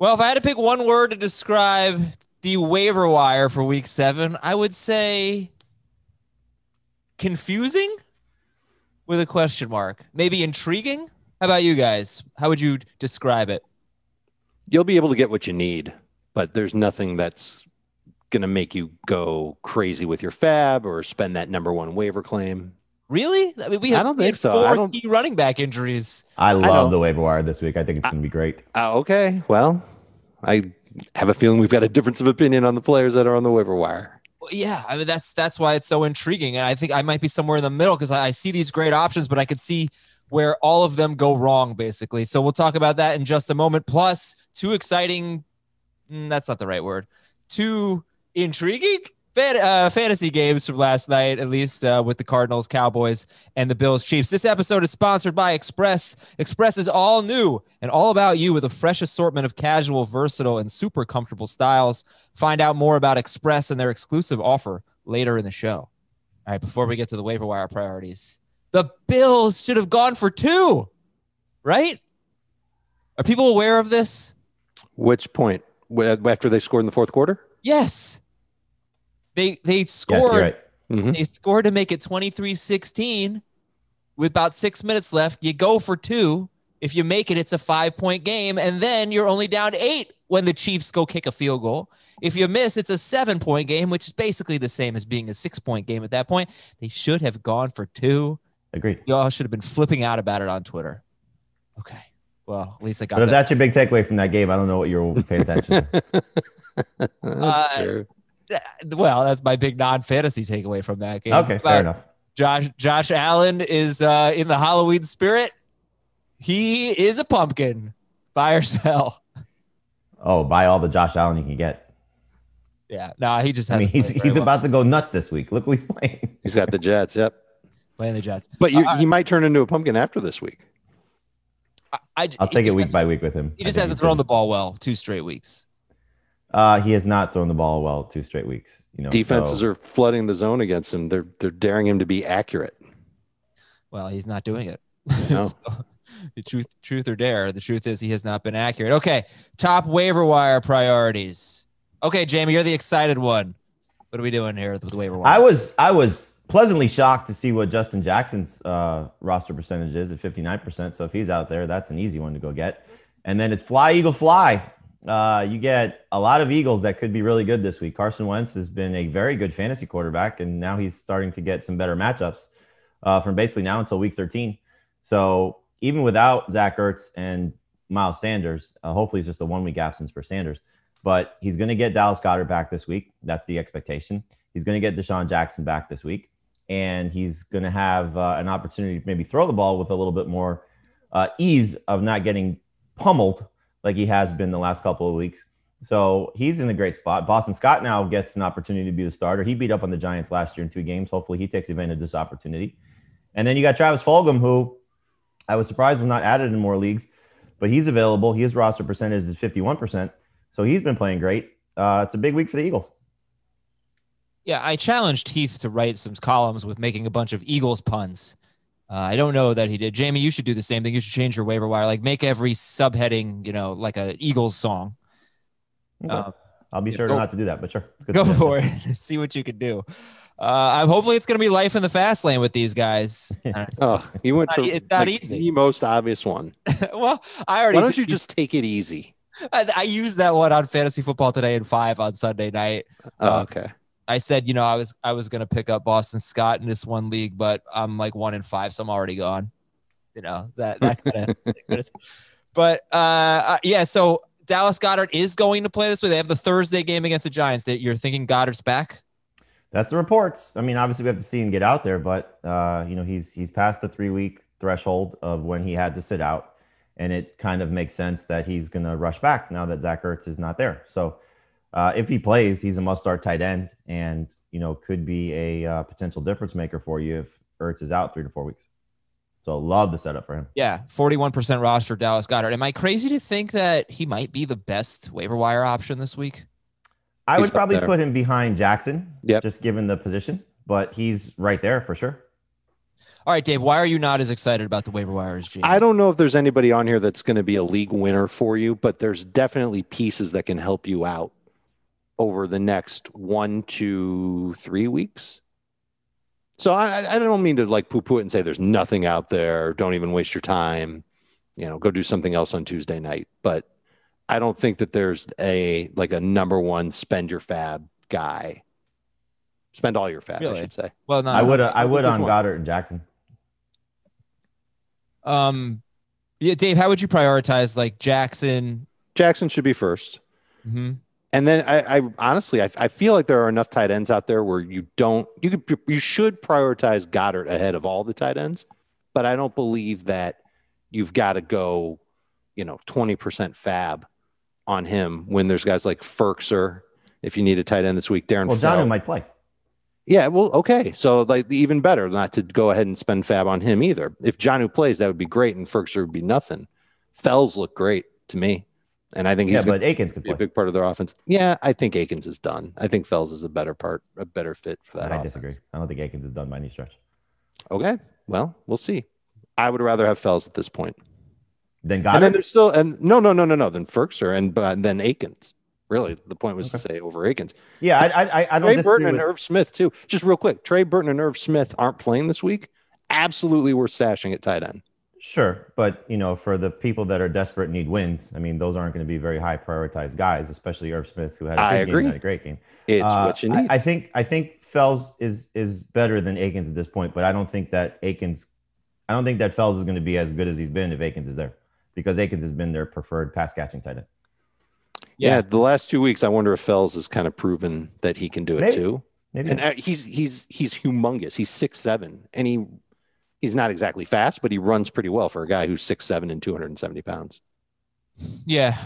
Well, if I had to pick one word to describe the waiver wire for week seven, I would say confusing with a question mark. Maybe intriguing. How about you guys? How would you describe it? You'll be able to get what you need, but there's nothing that's going to make you go crazy with your fab or spend that number one waiver claim. Really? I mean, we have I don't we think had so. Four I don't- key running back injuries. I know. love the waiver wire this week. I think it's going to be great. Uh, okay. Well, I have a feeling we've got a difference of opinion on the players that are on the waiver wire. Well, Yeah, I mean that's that's why it's so intriguing, and I think I might be somewhere in the middle because I, I see these great options, but I could see where all of them go wrong, basically. So we'll talk about that in just a moment. Plus, two exciting. mm, that's not the right word. Two intriguing fan, uh, fantasy games from last night, at least uh, with the Cardinals, Cowboys, and the Bills Chiefs. This episode is sponsored by Express. Express is all new and all about you with a fresh assortment of casual, versatile, and super comfortable styles. Find out more about Express and their exclusive offer later in the show. All right, before we get to the waiver wire priorities, the Bills should have gone for two, right? Are people aware of this? Which point? After they scored in the fourth quarter? Yes. They they Yes, scored you're right. Mhm. they scored to make it 23-16 with about 6 minutes left. You go for 2. If you make it it's a 5-point game and then you're only down 8 when the Chiefs go kick a field goal. If you miss it's a 7-point game, which is basically the same as being a 6-point game at that point. They should have gone for 2. Agreed. You all should have been flipping out about it on Twitter. Okay. Well, at least I got But if that. that's your big takeaway from that game, I don't know what you're paying attention to. That's Uh, true. Well, that's my big non-fantasy takeaway from that game. Okay, But- fair enough. Josh Josh Allen is uh, in the Halloween spirit. He is a pumpkin. Buy or sell. Oh, buy all the Josh Allen you can get. Yeah. No, he just I has. mean, he's he's about to go nuts this week. Look who he's playing. He's got the Jets. Yep. playing the Jets. But you, Uh, he might turn into a pumpkin after this week. I, I, I'll take it week by week with him. He just hasn't he's thrown the ball well two straight weeks. Uh, he has not thrown the ball well two straight weeks. You know, Defenses so- are flooding the zone against him. They're they're daring him to be accurate. Well, he's not doing it. No. So, the truth, truth or dare. The truth is he has not been accurate. Okay, top waiver wire priorities. Okay, Jamie, you're the excited one. What are we doing here with the waiver wire? I was I was pleasantly shocked to see what Justin Jackson's uh, roster percentage is at 59%. So if he's out there, that's an easy one to go get. And then it's fly eagle fly. Uh, you get a lot of Eagles that could be really good this week. Carson Wentz has been a very good fantasy quarterback, and now he's starting to get some better matchups uh, from basically now until week 13. So even without Zach Ertz and Miles Sanders, uh, hopefully it's just a one week absence for Sanders, but he's going to get Dallas Goedert back this week. That's the expectation. He's going to get DeSean Jackson back this week, and he's going to have uh, an opportunity to maybe throw the ball with a little bit more uh, ease of not getting pummeled like he has been the last couple of weeks. So he's in a great spot. Boston Scott now gets an opportunity to be the starter. He beat up on the Giants last year in two games. Hopefully he takes advantage of this opportunity. And then you got Travis Fulgham, who I was surprised was not added in more leagues, but he's available. His roster percentage is 51%. So he's been playing great. Uh, it's a big week for the Eagles. Yeah, I challenged Heath to write some columns with making a bunch of Eagles puns. Uh, I don't know that he did. Jamie, you should do the same thing. You should change your waiver wire. Like make every subheading, you know, like a Eagles song. Okay. Uh, I'll be yeah, sure go- not to do that, but sure. Good go for it see what you can do. Uh, I'm hopefully it's going to be life in the fast lane with these guys. Oh, he went to not- it's not like, easy. the most obvious one. well, I already Why don't did- you just take it easy? I, I used that one on fantasy football today in five on Sunday night. Oh, Uh, okay. I said, you know, I was I was gonna pick up Boston Scott in this one league, but I'm like one in five, so I'm already gone. You know that that kind of. but uh, uh, yeah, so Dallas Goedert is going to play this way. They have the Thursday game against the Giants. That you're thinking Goedert's back. That's the reports. I mean, obviously we have to see him get out there, but uh, you know, he's he's past the three week threshold of when he had to sit out, and it kind of makes sense that he's going to rush back now that Zach Ertz is not there. So uh, if he plays, he's a must start tight end, and you know could be a uh, potential difference maker for you if Ertz is out three to four weeks. So love the setup for him. Yeah, 41% roster Dallas Goedert. Am I crazy to think that he might be the best waiver wire option this week? I He's would probably there. put him behind Jackson, Yep. just given the position, but he's right there for sure. All right, Dave, why are you not as excited about the waiver wire as Jamie? I don't know if there's anybody on here that's going to be a league winner for you, but there's definitely pieces that can help you out over the next one, two, three weeks. So I, I don't mean to like poo poo it and say there's nothing out there. Don't even waste your time. You know, go do something else on Tuesday night. But I don't think that there's a like a number one spend your fab guy. Spend all your fab, Really? I should say. Well, no, I would I would Which on one? Goedert and Jackson. Um, yeah, Dave, how would you prioritize like Jackson? Jackson should be first. hmm And then I, I honestly, I, I feel like there are enough tight ends out there where you don't, you could, you should prioritize Goedert ahead of all the tight ends, but I don't believe that you've got to go, you know, twenty percent fab on him when there's guys like Firkser. If you need a tight end this week, Darren. Well. John might play. Yeah, well, okay. So like even better not to go ahead and spend fab on him either. If Jonnu plays, that would be great, and Firkser would be nothing. Fells look great to me, and I think Yeah, he's gonna but Akins could be a big part of their offense. Yeah, I think Akins is done. I think Fells is a better part, a better fit for that. I offense. disagree. I don't think Akins is done by any stretch. Okay, well, we'll see. I would rather have Fells at this point. Then And then there's still and no, no, no, no, no. Then Firkser and but then Akins. Really, the point was to say over Akins. Yeah, I I, I- don't Trey Burton and with, Irv Smith too. Just real quick, Trey Burton and Irv Smith aren't playing this week. Absolutely worth stashing at tight end. Sure, but you know, for the people that are desperate and need wins, I mean, those aren't going to be very high prioritized guys, especially Irv Smith, who had a I good game, and had a great game. It's Uh, what you I- need. I, think I think Fells is is better than Akins at this point, but I don't think that Akins, I don't think that Fells is going to be as good as he's been if Akins is there, because Akins has been their preferred pass catching tight end. yeah. the last two weeks, I wonder if Fells has kind of proven that he can do it Maybe. too. Maybe And uh, he's he's he's humongous. He's six seven, and he he's not exactly fast, but he runs pretty well for a guy who's six seven and two hundred and seventy pounds. Yeah,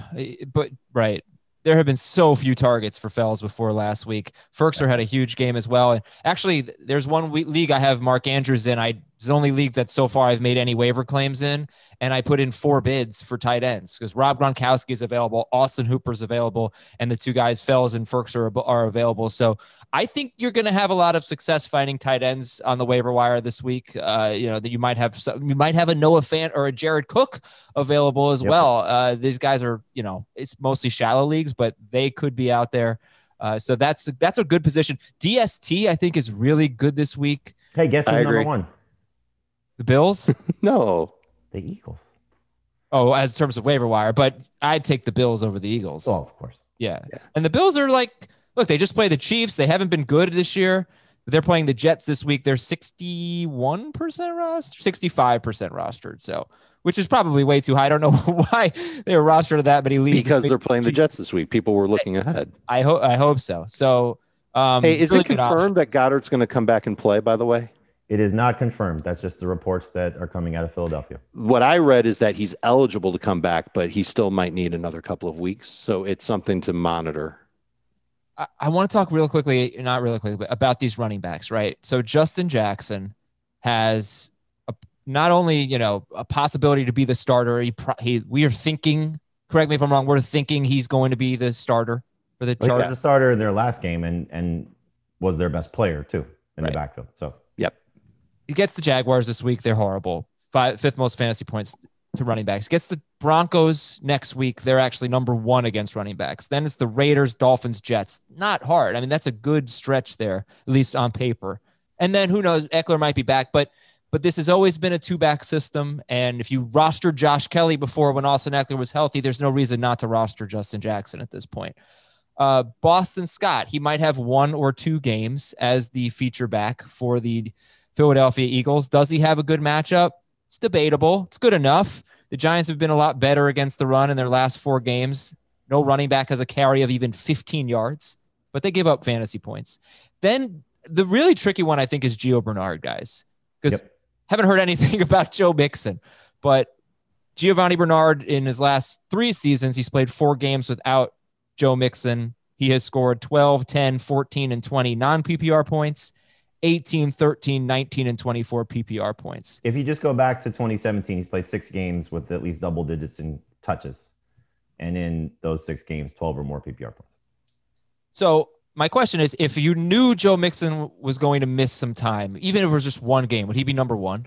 but right. There have been so few targets for Fells before last week. Firkser had a huge game as well. And actually, there's one league I have Mark Andrews in. I it's the only league that so far I've made any waiver claims in, and I put in four bids for tight ends because Rob Gronkowski is available, Austin Hooper's available, and the two guys Fells and Firkser are, are available. So I think you're going to have a lot of success finding tight ends on the waiver wire this week. Uh, you know that you might have some, you might have a Noah Fant or a Jared Cook available as Yep. well. Uh, these guys are you know it's mostly shallow leagues, but they could be out there. Uh, so that's that's a good position. DST I think is really good this week. hey, guess who's number one? The Bills. No, The Eagles. oh, as in terms of waiver wire, but I'd take the Bills over the Eagles. Oh, of course. Yeah. Yeah. And the Bills are like, look, they just play the Chiefs. They haven't been good this year. They're playing the Jets this week. They're 61% rostered, 65% rostered. So, which is probably way too high. I don't know why they were rostered to that many leagues. because they're playing the Jets this week. People were looking ahead. I hope, I hope so. So, um, Hey, is really it confirmed that Goedert's going to come back and play? By the way, It is not confirmed. That's just the reports that are coming out of Philadelphia. what I read is that he's eligible to come back, but he still might need another couple of weeks. So it's something to monitor. I, I want to talk real quickly, not really quickly, but about these running backs, right? So Justin Jackson has a, not only you know a possibility to be the starter. He, pro- he we are thinking. Correct me if I'm wrong. We're thinking he's going to be the starter for the Well, he was the starter in their last game and and was their best player too in Right. the backfield. So Yep. He gets the Jaguars this week. They're horrible. Five, fifth most fantasy points to running backs. Gets the Broncos next week. They're actually number one against running backs. Then it's the Raiders, Dolphins, Jets. Not hard. I mean, that's a good stretch there, at least on paper. And then who knows? Ekeler might be back, but but this has always been a two back system. And if you rostered Josh Kelley before when Austin Ekeler was healthy, there's no reason not to roster Justin Jackson at this point. Uh, Boston Scott, he might have one or two games as the feature back for the Philadelphia Eagles. Does he have a good matchup? It's debatable. It's good enough. The Giants have been a lot better against the run in their last four games. No running back has a carry of even 15 yards, but they give up fantasy points. Then the really tricky one, I think, is Gio Bernard, guys, because Yep. haven't heard anything about Joe Mixon, but Giovani Bernard in his last three seasons, he's played four games without Joe Mixon. He has scored 12, 10, 14, and 20 non PPR points, 18, 13, 19, and 24 PPR points. if you just go back to 2017, he's played six games with at least double digits in touches, and in those six games, 12 or more PPR points. So my question is if you knew Joe Mixon was going to miss some time, even if it was just one game, would he be number one?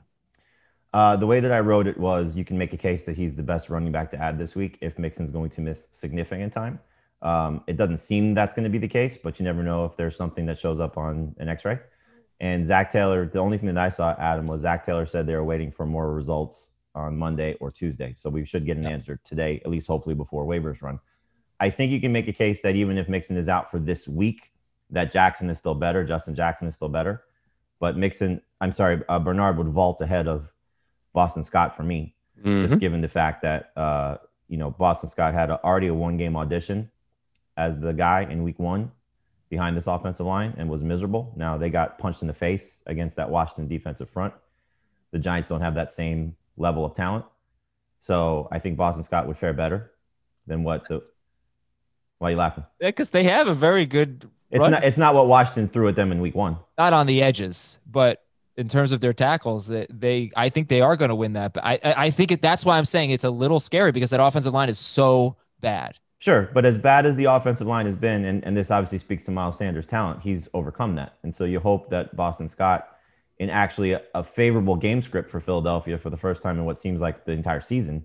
Uh, the way that I wrote it was you can make a case that he's the best running back to add this week if Mixon's going to miss significant time. Um, it doesn't seem that's going to be the case, but you never know if there's something that shows up on an x ray. And Zac Taylor, the only thing that I saw, Adam, was Zac Taylor said they were waiting for more results on Monday or Tuesday. So we should get an yep. answer today, at least hopefully before waivers run. I think you can make a case that even if Mixon is out for this week, that Jackson is still better. Justin Jackson is still better. But Mixon, I'm sorry, uh, Bernard would vault ahead of Boston Scott for me, mm-hmm. just given the fact that, uh, you know, Boston Scott had a, already a one game audition as the guy in week one behind this offensive line and was miserable. Now they got punched in the face against that Washington defensive front. The Giants don't have that same level of talent. So I think Boston Scott would fare better than what the. Why are you laughing? Because they have a very good. It's run. not. It's not what Washington threw at them in Week One. Not on the edges, but in terms of their tackles, they, they I think they are going to win that. But I, I think it, that's why I'm saying it's a little scary because that offensive line is so bad. Sure, but as bad as the offensive line has been, and, and this obviously speaks to Miles Sanders' talent, he's overcome that. And so you hope that Boston Scott, in actually a, a, favorable game script for Philadelphia for the first time in what seems like the entire season,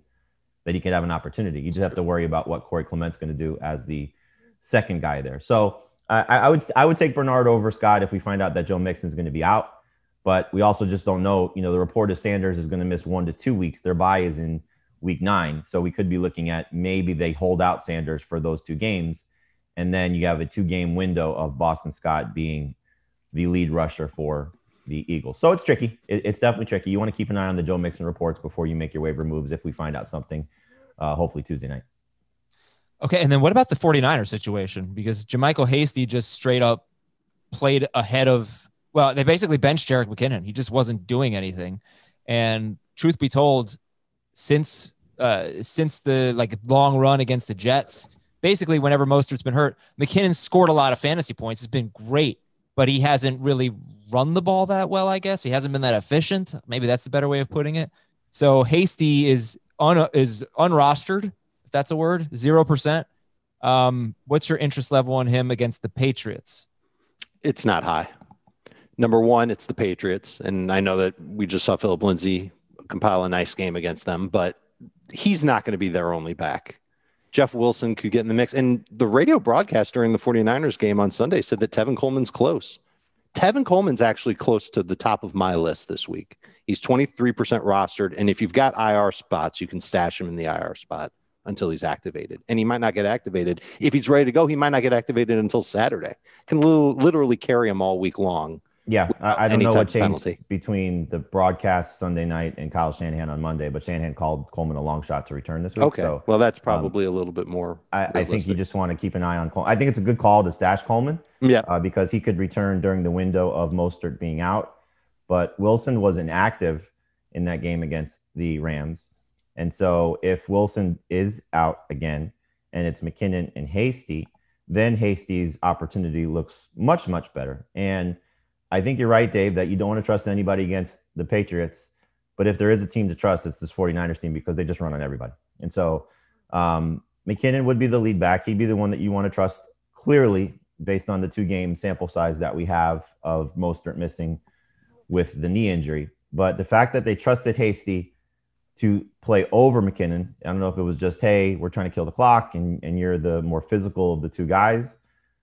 that he could have an opportunity. You just have to worry about what Corey Clement's going to do as the second guy there. So I, I would I would take Bernard over Scott if we find out that Joe Mixon is going to be out. But we also just don't know. You know, the report is Sanders is going to miss one to two weeks. Their bye is in week nine. So we could be looking at maybe they hold out Sanders for those two games. And then you have a two game window of Boston Scott being the lead rusher for the Eagles. So it's tricky. it's definitely tricky. You want to keep an eye on the Joe Mixon reports before you make your waiver moves if we find out something, uh, hopefully Tuesday night. Okay. And then what about the 49er situation? Because JaMycal Hasty just straight up played ahead of, well, they basically benched Jerick McKinnon. He just wasn't doing anything. And truth be told, since uh, since the like long run against the Jets. Basically, whenever Mostert's been hurt, McKinnon scored a lot of fantasy points. It's been great, but he hasn't really run the ball that well. I guess he hasn't been that efficient. Maybe that's the better way of putting it. So Hasty is un is unrostered, if that's a word, zero percent. Um, what's your interest level on him against the Patriots? It's not high. Number one, it's the Patriots, and I know that we just saw Phillip Lindsay compile a nice game against them, but he's not going to be their only back. Jeff Wilson could get in the mix. And the radio broadcast during the 49ers game on Sunday said that Tevin Coleman's close. Tevin Coleman's actually close to the top of my list this week. He's 23% rostered. And if you've got IR spots, you can stash him in the IR spot until he's activated. And he might not get activated. If he's ready to go, he might not get activated until Saturday. Can literally carry him all week long yeah, I, I don't know what changed penalty. between the broadcast Sunday night and Kyle Shanahan on Monday, but Shanahan called Coleman a long shot to return this week. Okay, so, well, that's um, probably um, a little bit more. I, I, think you just want to keep an eye on Coleman. I think it's a good call to stash Coleman. Yeah, uh, because he could return during the window of Mostert being out, but Wilson was inactive in that game against the Rams, and so if Wilson is out again, and it's McKinnon and Hasty, then Hasty's opportunity looks much much better and I think you're right, Dave, that you don't want to trust anybody against the Patriots. But if there is a team to trust, it's this 49ers team because they just run on everybody. And so um, McKinnon would be the lead back. He'd be the one that you want to trust clearly based on the two game sample size that we have of Mostert missing with the knee injury. But the fact that they trusted Hasty to play over McKinnon, I don't know if it was just, hey, we're trying to kill the clock and, and you're the more physical of the two guys,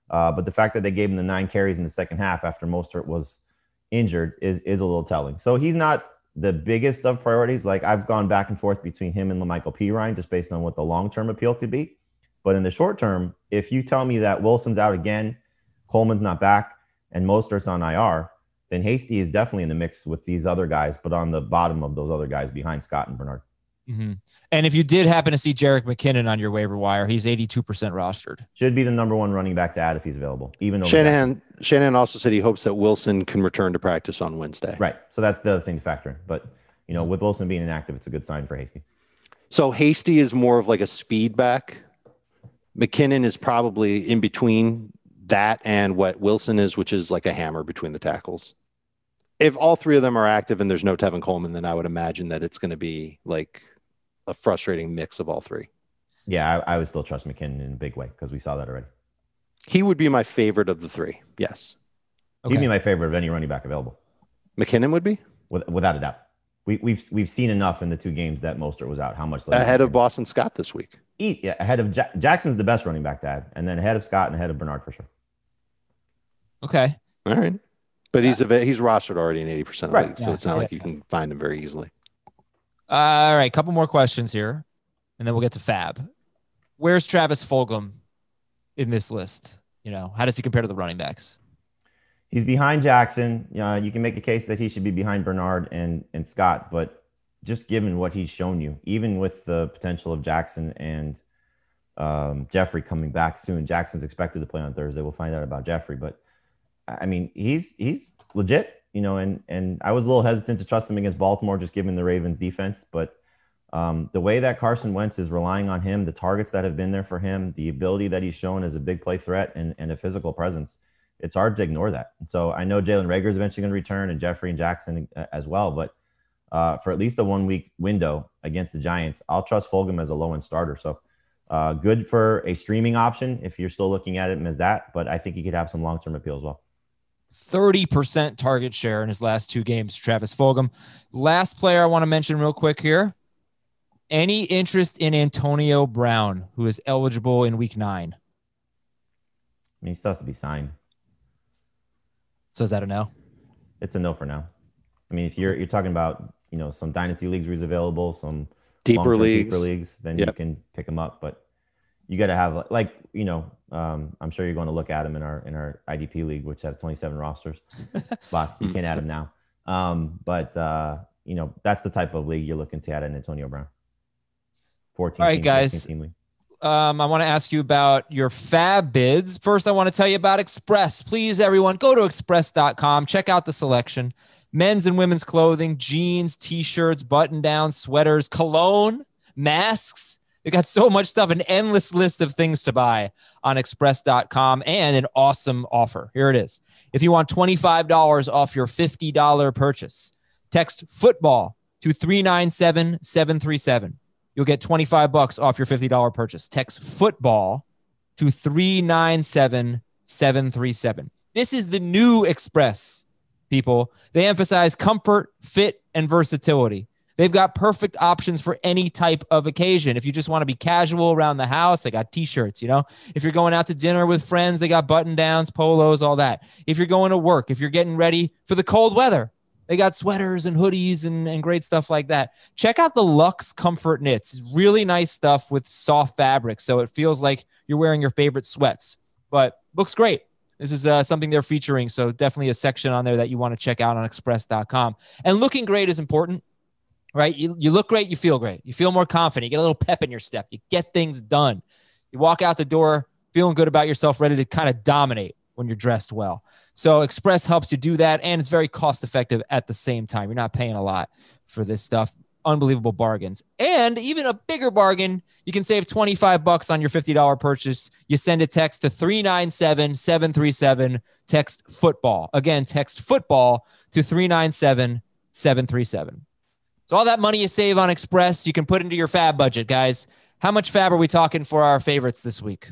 uh, but the fact that they gave him the nine carries in the second half after Mostert was injured is is a little telling. So he's not the biggest of priorities. Like I've gone back and forth between him and Michael P. Ryan just based on what the long term appeal could be. But in the short term, if you tell me that Wilson's out again, Coleman's not back, and Mostert's on IR, then Hasty is definitely in the mix with these other guys, but on the bottom of those other guys behind Scott and Bernard. Mm-hmm. And if you did happen to see Jerick McKinnon on your waiver wire, he's 82% rostered. Should be the number one running back to add if he's available. Even though Shanahan, Shanahan also said he hopes that Wilson can return to practice on Wednesday. Right. So that's the other thing to factor in. But, you know, with Wilson being inactive, it's a good sign for Hasty. So Hasty is more of like a speed back. McKinnon is probably in between that and what Wilson is, which is like a hammer between the tackles. If all three of them are active and there's no Tevin Coleman, then I would imagine that it's going to be like a frustrating mix of all three. Yeah, I, I would still trust McKinnon in a big way because we saw that already. He would be my favorite of the three. Yes. He'd be my favorite of any running back available, McKinnon would be with, without a doubt. We, we've we've seen enough in the two games that Mostert was out. How much ahead of Boston Scott this week? Eat, yeah, ahead of ja- Jackson's the best running back to add, and then ahead of Scott and ahead of Bernard for sure. Okay. All right. But he's a, he's rostered already in eighty percent of Right. leagues, so Yeah. it's not Yeah. like you can find him very easily. All right, couple more questions here, and then we'll get to Fab. Where's Travis Fulgham in this list? You know, how does he compare to the running backs? He's behind Jackson. Uh, you can make a case that he should be behind Bernard and and Scott, but just given what he's shown you, even with the potential of Jackson and um, Jeffery coming back soon, Jackson's expected to play on Thursday. We'll find out about Jeffery, but I mean, he's he's legit, you know. And and I was a little hesitant to trust him against Baltimore, just given the Ravens' defense, but. Um, the way that Carson Wentz is relying on him, the targets that have been there for him, the ability that he's shown as a big play threat and, and a physical presence, it's hard to ignore that. And so I know Jalen Reagor is eventually going to return and Jeffery and Jackson uh, as well. But uh, for at least a one week window against the Giants, I'll trust Fulgham as a low end starter. So uh, good for a streaming option if you're still looking at him as that. But I think he could have some long term appeal as well. 30% target share in his last two games, Travis Fulgham. Last player I want to mention real quick here. Any interest in Antonio Brown, who is eligible in week nine? I mean, he still has to be signed. So is that a no? It's a no for now. I mean, if you're you're talking about you know some dynasty leagues where he's available, some Deeper leagues. deeper leagues, then you can pick him up. But you got to have like you know, um, I'm sure you're going to look at him in our in our IDP league, which has 27 rosters spots. You can't add him now. Um, but uh, you know, that's the type of league you're looking to add in Antonio Brown. 14 All right, team, guys. team um, I want to ask you about your fab bids. First, I want to tell you about Express. Please, everyone, go to express.com. Check out the selection men's and women's clothing, jeans, t shirts, button downs, sweaters, cologne, masks. They got so much stuff, an endless list of things to buy on express.com and an awesome offer. Here it is. If you want $25 off your $50 purchase, text football to 397 737 you'll get 25 bucks off your $50 purchase. Text football to 397737. This is the new Express, people. They emphasize comfort, fit, and versatility. They've got perfect options for any type of occasion. If you just want to be casual around the house, they got t-shirts, you know. If you're going out to dinner with friends, they got button-downs, polos, all that. If you're going to work, if you're getting ready for the cold weather, they got sweaters and hoodies and, and great stuff like that. Check out the Lux Comfort Knits. Really nice stuff with soft fabric. So it feels like you're wearing your favorite sweats, but looks great. This is uh, something they're featuring. So definitely a section on there that you want to check out on express.com. And looking great is important, right? You, you look great, you feel great. You feel more confident. You get a little pep in your step. You get things done. You walk out the door feeling good about yourself, ready to kind of dominate when you're dressed well. So Express helps you do that, and it's very cost effective at the same time. You're not paying a lot for this stuff. Unbelievable bargains. And even a bigger bargain, you can save 25 bucks on your $50 purchase. You send a text to 397-737, text football. Again, text football to 397-737. So all that money you save on Express, you can put into your fab budget, guys. How much fab are we talking for our favorites this week?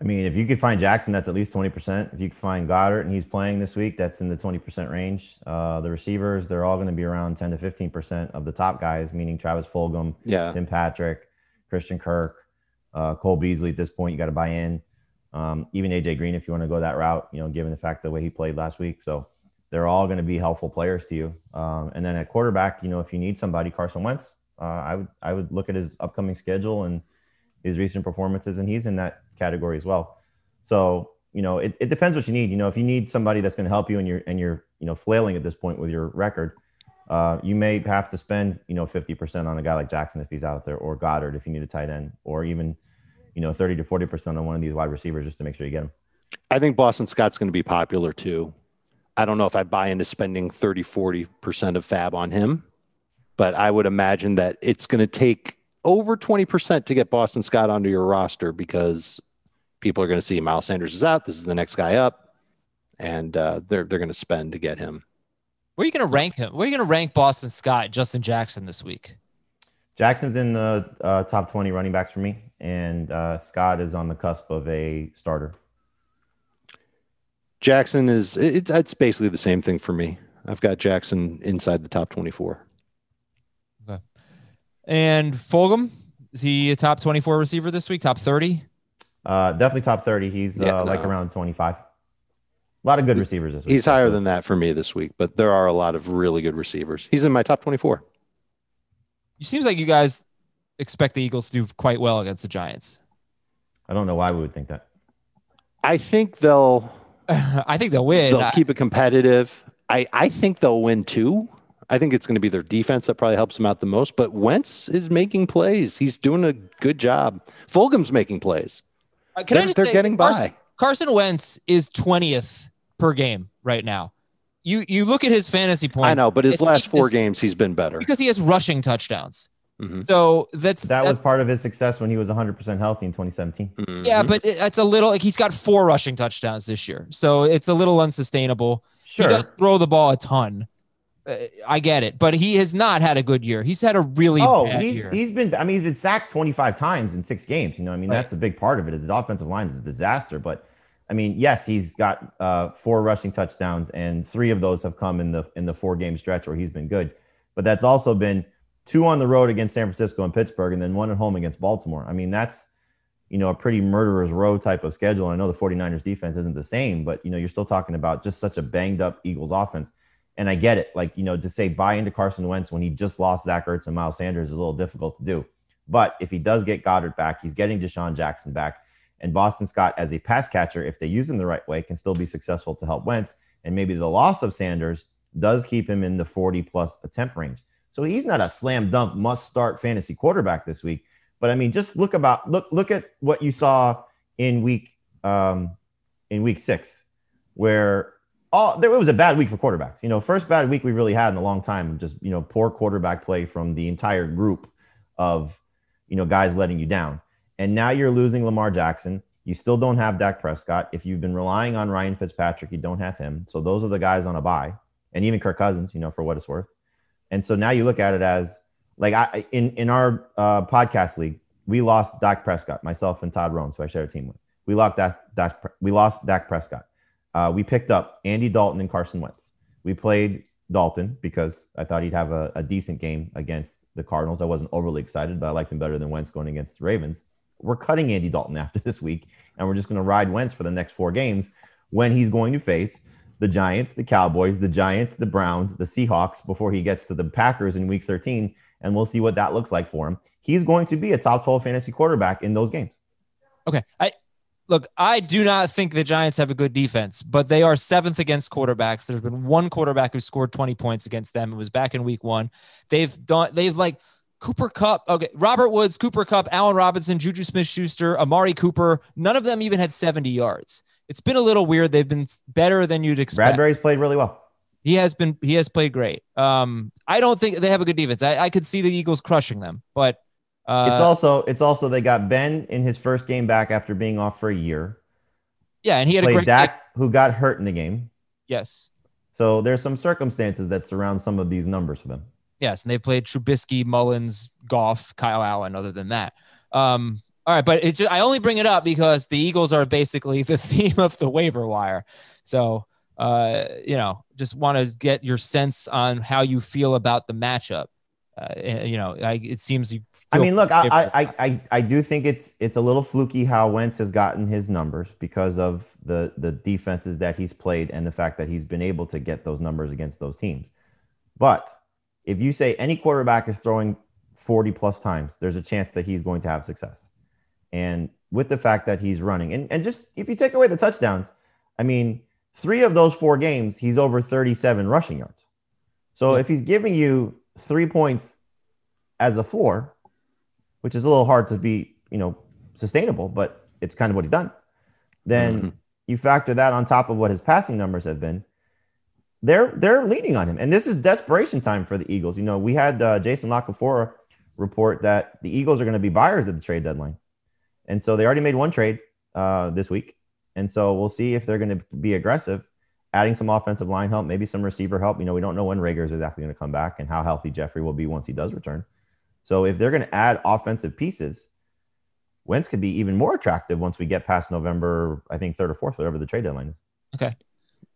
I mean, if you could find Jackson, that's at least 20%. If you could find Goedert and he's playing this week, that's in the 20% range. Uh, the receivers, they're all going to be around 10 to 15% of the top guys, meaning Travis Fulgham, Yeah. Tim Patrick, Christian Kirk, uh, Cole Beasley. At this point, you got to buy in. Um, even AJ Green, if you want to go that route, you know, given the fact the way he played last week. So they're all going to be helpful players to you. Um, and then at quarterback, you know, if you need somebody, Carson Wentz, uh, I would I would look at his upcoming schedule and his recent performances, and he's in that category as well. So you know, it, it depends what you need. You know, if you need somebody that's going to help you and you're and you're you know flailing at this point with your record, uh, you may have to spend you know 50% on a guy like Jackson if he's out there, or Goedert if you need a tight end, or even you know 30 to 40% on one of these wide receivers just to make sure you get him. I think Boston Scott's going to be popular too. I don't know if I buy into spending 30, 40% of fab on him, but I would imagine that it's going to take over 20% to get Boston Scott onto your roster because people are going to see Miles Sanders is out. This is the next guy up. And uh, they're, they're going to spend to get him. Where are you going to rank him? Where are you going to rank Boston Scott, Justin Jackson this week? Jackson's in the uh, top 20 running backs for me, and uh, Scott is on the cusp of a starter. Jackson is it, it's basically the same thing for me. I've got Jackson inside the top 24. Okay. And Fulgham, is he a top 24 receiver this week? Top 30? Uh, definitely top 30. He's Yeah, uh, like around 25. A lot of good receivers this week. He's higher than that for me this week, but there are a lot of really good receivers. He's in my top 24. It seems like you guys expect the Eagles to do quite well against the Giants. I don't know why we would think that. I think they'll I think they'll win. they'll I- keep it competitive. I, I think they'll win too. I think it's going to be their defense that probably helps them out the most. But Wentz is making plays. He's doing a good job. Fulgham's making plays. Uh, Can They're, just they're getting Carson, by. Carson Wentz is 20th per game right now. You you look at his fantasy points. I know, but his last four games, he's been better. because he has rushing touchdowns. Mhm. So that's That was part of his success when he was 100% healthy in 2017. yeah, Mhm. but it, it's a little like he's got four rushing touchdowns this year, so it's a little unsustainable. Sure. He does throw the ball a ton. Uh, I get it, but he has not had a good year. He's had a really Oh, bad he's, year. he's been, I mean, he's been sacked 25 times in six games. You know, I mean, Right. that's a big part of it. Is His offensive line is a disaster. But I mean, yes, he's got uh, four rushing touchdowns, and three of those have come in the in the four game stretch where he's been good. But that's also been two on the road against San Francisco and Pittsburgh, and then one at home against Baltimore. I mean, that's you know a pretty murderer's row type of schedule. And I know the 49ers defense isn't the same, but you know, you're still talking about just such a banged up Eagles offense. And I get it. Like, you know, to say buy into Carson Wentz when he just lost Zach Ertz and Miles Sanders is a little difficult to do. But if he does get Goedert back, he's getting DeSean Jackson back. And Boston Scott, as a pass catcher, if they use him the right way, can still be successful to help Wentz. And maybe the loss of Sanders does keep him in the 40 plus attempt range. So he's not a slam dunk must start fantasy quarterback this week. But I mean, just look about look look at what you saw in week um, in week six, where all there it was a bad week for quarterbacks. You know, first bad week we really had in a long time. Just you know, poor quarterback play from the entire group of you know guys letting you down. And now you're losing Lamar Jackson. You still don't have Dak Prescott. If you've been relying on Ryan Fitzpatrick, you don't have him. So those are the guys on a bye, and even Kirk Cousins. You know, for what it's worth. And so now you look at it as like I in in our uh, podcast league, we lost Dak Prescott, myself and Todd Rowan, who I share a team with. We lost Dak we lost Dak Prescott. Uh, we picked up Andy Dalton and Carson Wentz. We played Dalton because I thought he'd have a, a decent game against the Cardinals. I wasn't overly excited, but I liked him better than Wentz going against the Ravens. We're cutting Andy Dalton after this week, and we're just going to ride Wentz for the next four games when he's going to face the Giants, the Cowboys, the Giants, the Browns, the Seahawks before he gets to the Packers in week 13. And we'll see what that looks like for him. He's going to be a top 12 fantasy quarterback in those games. Okay. I look, I do not think the Giants have a good defense, but they are seventh against quarterbacks. There's been one quarterback who scored 20 points against them. It was back in week one. They've done they've like Cooper Kupp, okay, Robert Woods, Cooper Kupp, Allen Robinson, Juju Smith Schuster, Amari Cooper. None of them even had 70 yards. It's been a little weird. They've been better than you'd expect. Bradberry's played really well. He has been he has played great. Um, I don't think they have a good defense. I, I could see the Eagles crushing them, but uh, it's also it's also they got Ben in his first game back after being off for a year. yeah, and he had a Played great Dak, who got hurt in the game. Yes. So there's some circumstances that surround some of these numbers for them. Yes, and they played Trubisky, Mullens, Goff, Kyle Allen. Other than that, um, all right. But it's just, I only bring it up because the Eagles are basically the theme of the waiver wire. So uh, you know, just want to get your sense on how you feel about the matchup. Uh, you know, I, it seems you. I mean, look, I. I, I, I do think it's it's a little fluky how Wentz has gotten his numbers because of the the defenses that he's played and the fact that he's been able to get those numbers against those teams. But if you say any quarterback is throwing 40 plus times, there's a chance that he's going to have success. And with the fact that he's running, and, and just if you take away the touchdowns, I mean, three of those four games, he's over 37 rushing yards. So Yeah. if he's giving you three points as a floor, which is a little hard to be, you know, sustainable, but it's kind of what he's done. Then Mhm. you factor that on top of what his passing numbers have been. They're they're leaning on him, and this is desperation time for the Eagles. You know, we had uh, Jason La Canfora report that the Eagles are going to be buyers at the trade deadline, and so they already made one trade uh, this week, and so we'll see if they're going to be aggressive, adding some offensive line help, maybe some receiver help. You know, we don't know when Reagor is exactly going to come back and how healthy Jeffery will be once he does return. So if they're going to add offensive pieces, Wentz could be even more attractive once we get past November, I think third or fourth, whatever the trade deadline is. Okay.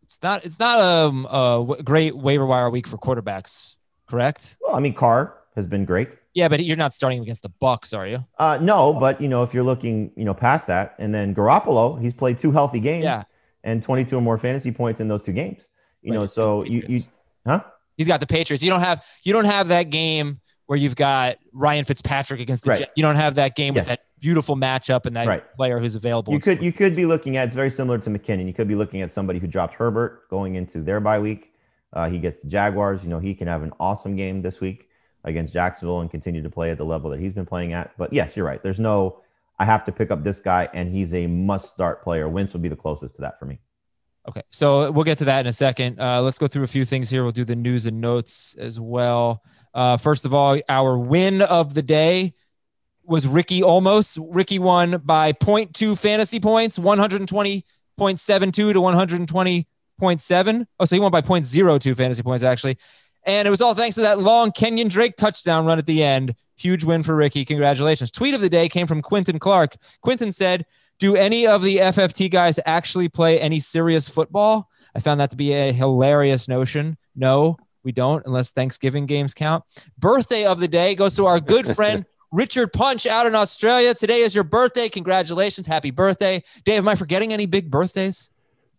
It's not it's not um, a, great waiver wire week for quarterbacks, correct? Well, I mean, Carr has been great. Yeah, but you're not starting against the Bucs, are you? Uh, no, but you know, if you're looking, you know, past that, and then Garoppolo, he's played two healthy games Yeah. and 22 or more fantasy points in those two games. You But know, so you you huh? He's got the Patriots. You don't have you don't have that game where you've got Ryan Fitzpatrick against the Right. Jets. You don't have that game with that beautiful matchup and that Right. player who's available. You could you could be looking at it's very similar to McKinnon. You could be looking at somebody who dropped Herbert going into their bye week. Uh, he gets the Jaguars. You know, he can have an awesome game this week against Jacksonville and continue to play at the level that he's been playing at. But yes, you're right. There's no I have to pick up this guy and he's a must start player. Wentz would be the closest to that for me. Okay, so we'll get to that in a second. Uh, let's go through a few things here. We'll do the news and notes as well. Uh, first of all, our win of the day was Ricky almost. Ricky won by 0.2 fantasy points, 120.72 to 120.7. Oh, so he won by 0.02 fantasy points, actually. And it was all thanks to that long Kenyon Drake touchdown run at the end. Huge win for Ricky. Congratulations. Tweet of the day came from Quinton Clark. Quinton said, do any of the FFT guys actually play any serious football? I found that to be a hilarious notion. No, we don't, unless Thanksgiving games count. Birthday of the day goes to our good friend Richard Punch out in Australia. Today is your birthday. Congratulations. Happy birthday. Dave, am I forgetting any big birthdays?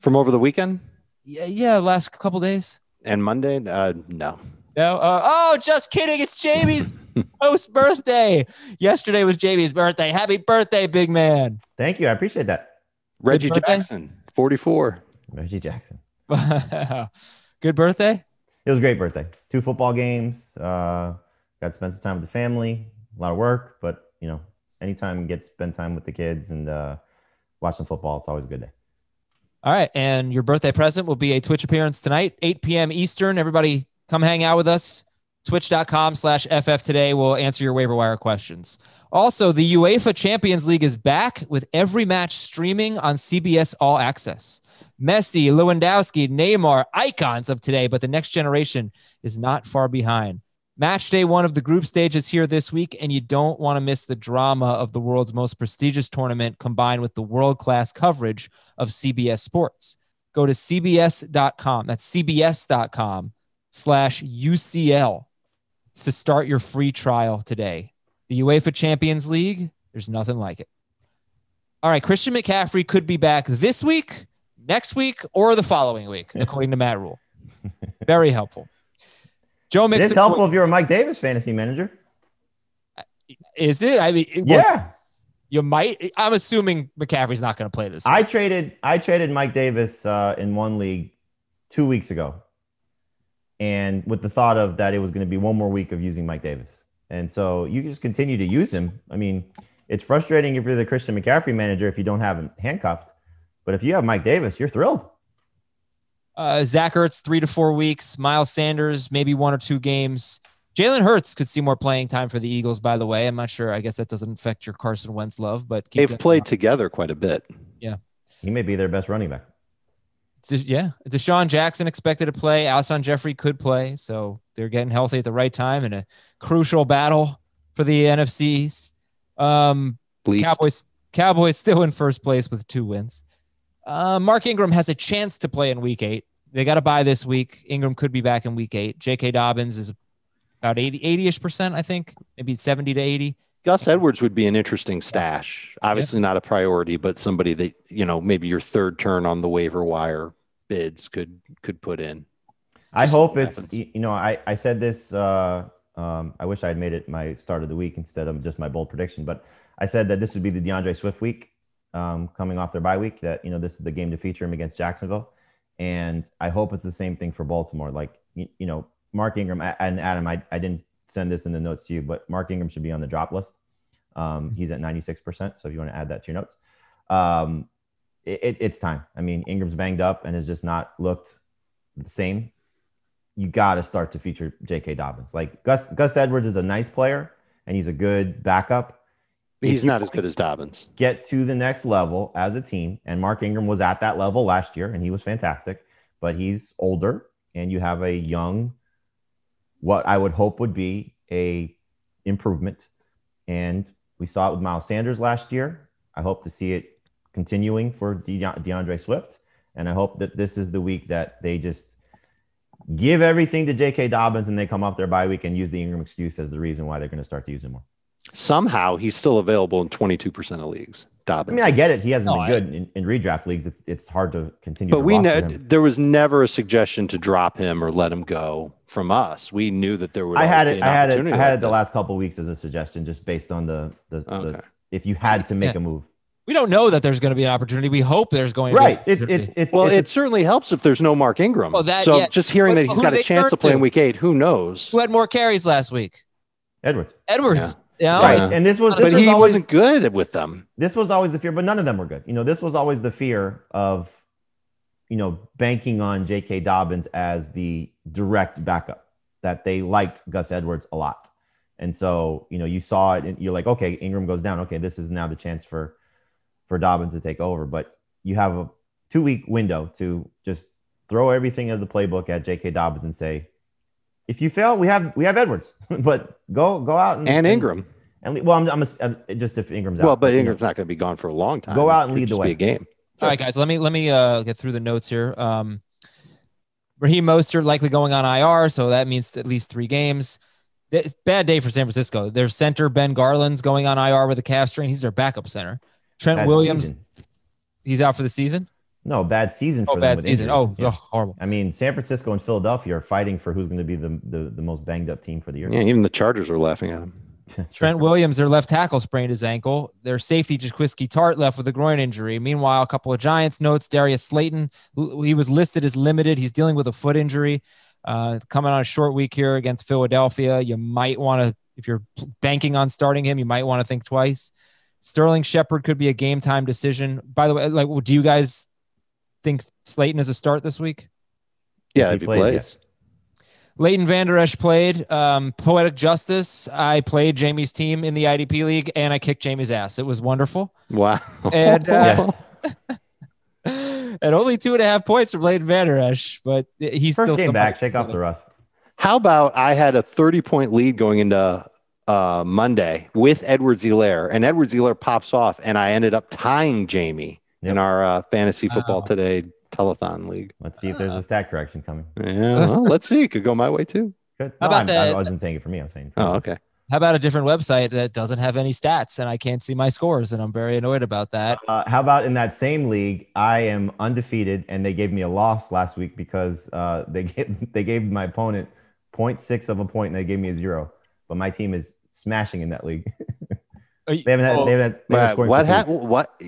From over the weekend Yeah, yeah, last couple days. And Monday, uh, no. No. Uh, oh, just kidding. It's Jamie's post birthday. Yesterday was Jamie's birthday. Happy birthday, big man. Thank you. I appreciate that. Reggie. Jackson, 44. Reggie Jackson. Good birthday. It was a great birthday. Two football games. Uh, got to spend some time with the family. A lot of work, but you know, anytime you get to spend time with the kids and uh, watch some football, it's always a good day. All right. And your birthday present will be a Twitch appearance tonight, 8 p.m. Eastern. Everybody come hang out with us. Twitch.com slash FF today will answer your waiver wire questions. Also, the UEFA Champions League is back with every match streaming on CBS All Access. Messi, Lewandowski, Neymar, icons of today, but the next generation is not far behind. Match day one of the group stage is here this week, and you don't want to miss the drama of the world's most prestigious tournament combined with the world class coverage of CBS Sports. Go to CBS.com. That's CBS.com slash UCL to start your free trial today. The UEFA Champions League, there's nothing like it. All right, Christian McCaffrey could be back this week, next week, or the following week, according to Matt Rhule. Very helpful. Joe It makes is helpful if you're a Mike Davis fantasy manager. Is it? I mean, it- Yeah, you might. I'm assuming McCaffrey's not going to play this. I traded I traded Mike Davis uh, in one league two weeks ago, and with the thought of that it was going to be one more week of using Mike Davis, and so you can just continue to use him. I mean, it's frustrating if you're the Christian McCaffrey manager if you don't have him handcuffed, but if you have Mike Davis, you're thrilled. Uh, Zach Ertz, three to four weeks. Miles Sanders, maybe one or two games. Jalen Hurts could see more playing time for the Eagles, by the way. I'm not sure. I guess that doesn't affect your Carson Wentz love, but keep They've that- played together quite a bit. Yeah, he may be their best running back. Des- yeah, DeSean Jackson expected to play. Alshon Jeffery could play, so they're getting healthy at the right time in a crucial battle for the NFC. Um, Least. Cowboys Cowboys still in first place with two wins. Uh, Mark Ingram has a chance to play in week eight. They got to buy this week. Ingram could be back in week eight. J.K. Dobbins is about 80, 80-ish percent, I think, maybe 70 to 80. Gus Edwards would be an interesting stash. Obviously not a priority, but somebody that, you know, maybe your third turn on the waiver wire bids could could put in. I Just hope it's happens. you know I I said this. Uh, um, I wish I had made it my start of the week instead of just my bold prediction. But I said that this would be the D'Andre Swift week, um, coming off their bye week. That you know this is the game to feature him against Jacksonville, and I hope it's the same thing for Baltimore. Like you, you know Mark Ingram and Adam. I I didn't send this in the notes to you, but Mark Ingram should be on the drop list. Um, he's at ninety six percent. So if you want to add that to your notes. Um, it, it, it's time. I mean, Ingram's banged up and has just not looked the same. You got to start to feature J.K. Dobbins. Like Gus Gus Edwards is a nice player and he's a good backup. He's not as good as Dobbins. Get to the next level as a team, and Mark Ingram was at that level last year, and he was fantastic. But he's older, and you have a young, what I would hope would be a improvement, and we saw it with Miles Sanders last year. I hope to see it continuing for De- D'Andre Swift, and I hope that this is the week that they just give everything to J.K. Dobbins and they come off their bye week and use the Ingram excuse as the reason why they're going to start to use him more. Somehow he's still available in 22% of leagues. Dobbins. I mean, I get it. He hasn't No, been I- good in, in redraft leagues. It's it's hard to continue. But to we know him. there was never a suggestion to drop him or let him go from us. We knew that there would. I had it. be I had it. I had like it the this. last couple weeks as a suggestion, just based on the the, Okay. the if you had to make Yeah. a move. We don't know that there's going to be an opportunity. We hope there's going Right. to It's be. it's it's Well, it's, it certainly helps if there's no Mark Ingram. Well, that- so yeah. just hearing But that he's got a chance to play in week eight, who knows? Who had more carries last week? Edwards. Edwards. Yeah. Right. And this was this But was he always, wasn't good with them. this was always the fear, but none of them were good. You know, this was always the fear of, you know, banking on J.K. Dobbins as the direct backup. That they liked Gus Edwards a lot, and so you know you saw it, and you're like, okay, Ingram goes down. Okay, this is now the chance for for Dobbins to take over. But you have a two week window to just throw everything as the playbook at J.K. Dobbins and say, if you fail, we have we have Edwards, but go go out and And Ingram. And, lead- well, I'm, I'm, I'm just if Ingram's out. Well, but you know. Ingram's not going to be gone for a long time. Go out and lead the way. Be a game. All right, guys. Let me let me uh, get through the notes here. Um, Raheem Mostert likely going on IR, so that means at least three games. It's bad day for San Francisco. Their center Ben Garland's going on IR with a calf strain. He's their backup center. Trent Bad Williams, season. he's out for the season. No, bad season for Oh, them bad with season. injuries. Oh, Yeah. ugh, horrible. I mean, San Francisco and Philadelphia are fighting for who's going to be the, the, the most banged up team for the year. Yeah, even the Chargers are laughing at him. Trent Williams, their left tackle, sprained his ankle. Their safety, Jaquiski Tartt, left with a groin injury. Meanwhile, a couple of Giants notes. Darius Slayton, he was listed as limited. He's dealing with a foot injury. Uh, coming on a short week here against Philadelphia. You might want to, if you're banking on starting him, you might want to think twice. Sterling Shepard could be a game time decision. By the way, like, do you guys think Slayton is a start this week? Yeah, he if he plays, plays. Leighton Vander Esch played. Um, Poetic Justice. I played Jamie's team in the IDP league, and I kicked Jamie's ass. It was wonderful. Wow. And, uh, and only two and a half points from Leighton Vander Esch, but he's First still game somebody. back, shake off the rust. How about I had a 30 point lead going into uh, Monday with Edwards Helaire, and Edwards Helaire pops off, and I ended up tying Jamie Yep. in our uh, fantasy football Wow. today telethon league. Let's see if there's a stat correction coming. Yeah, well, let's see. It could go my way too. Good. How No, about I, I the- wasn't saying it for me. I was saying. For Oh, okay. How about a different website that doesn't have any stats, and I can't see my scores, and I'm very annoyed about that. Uh, how about in that same league, I am undefeated, and they gave me a loss last week because uh, they gave they gave my opponent 0.6 of a point, and they gave me a zero. But my team is smashing in that league. Are you- they haven't had. oh, They haven't had. They haven't But scored what for happened? weeks. What?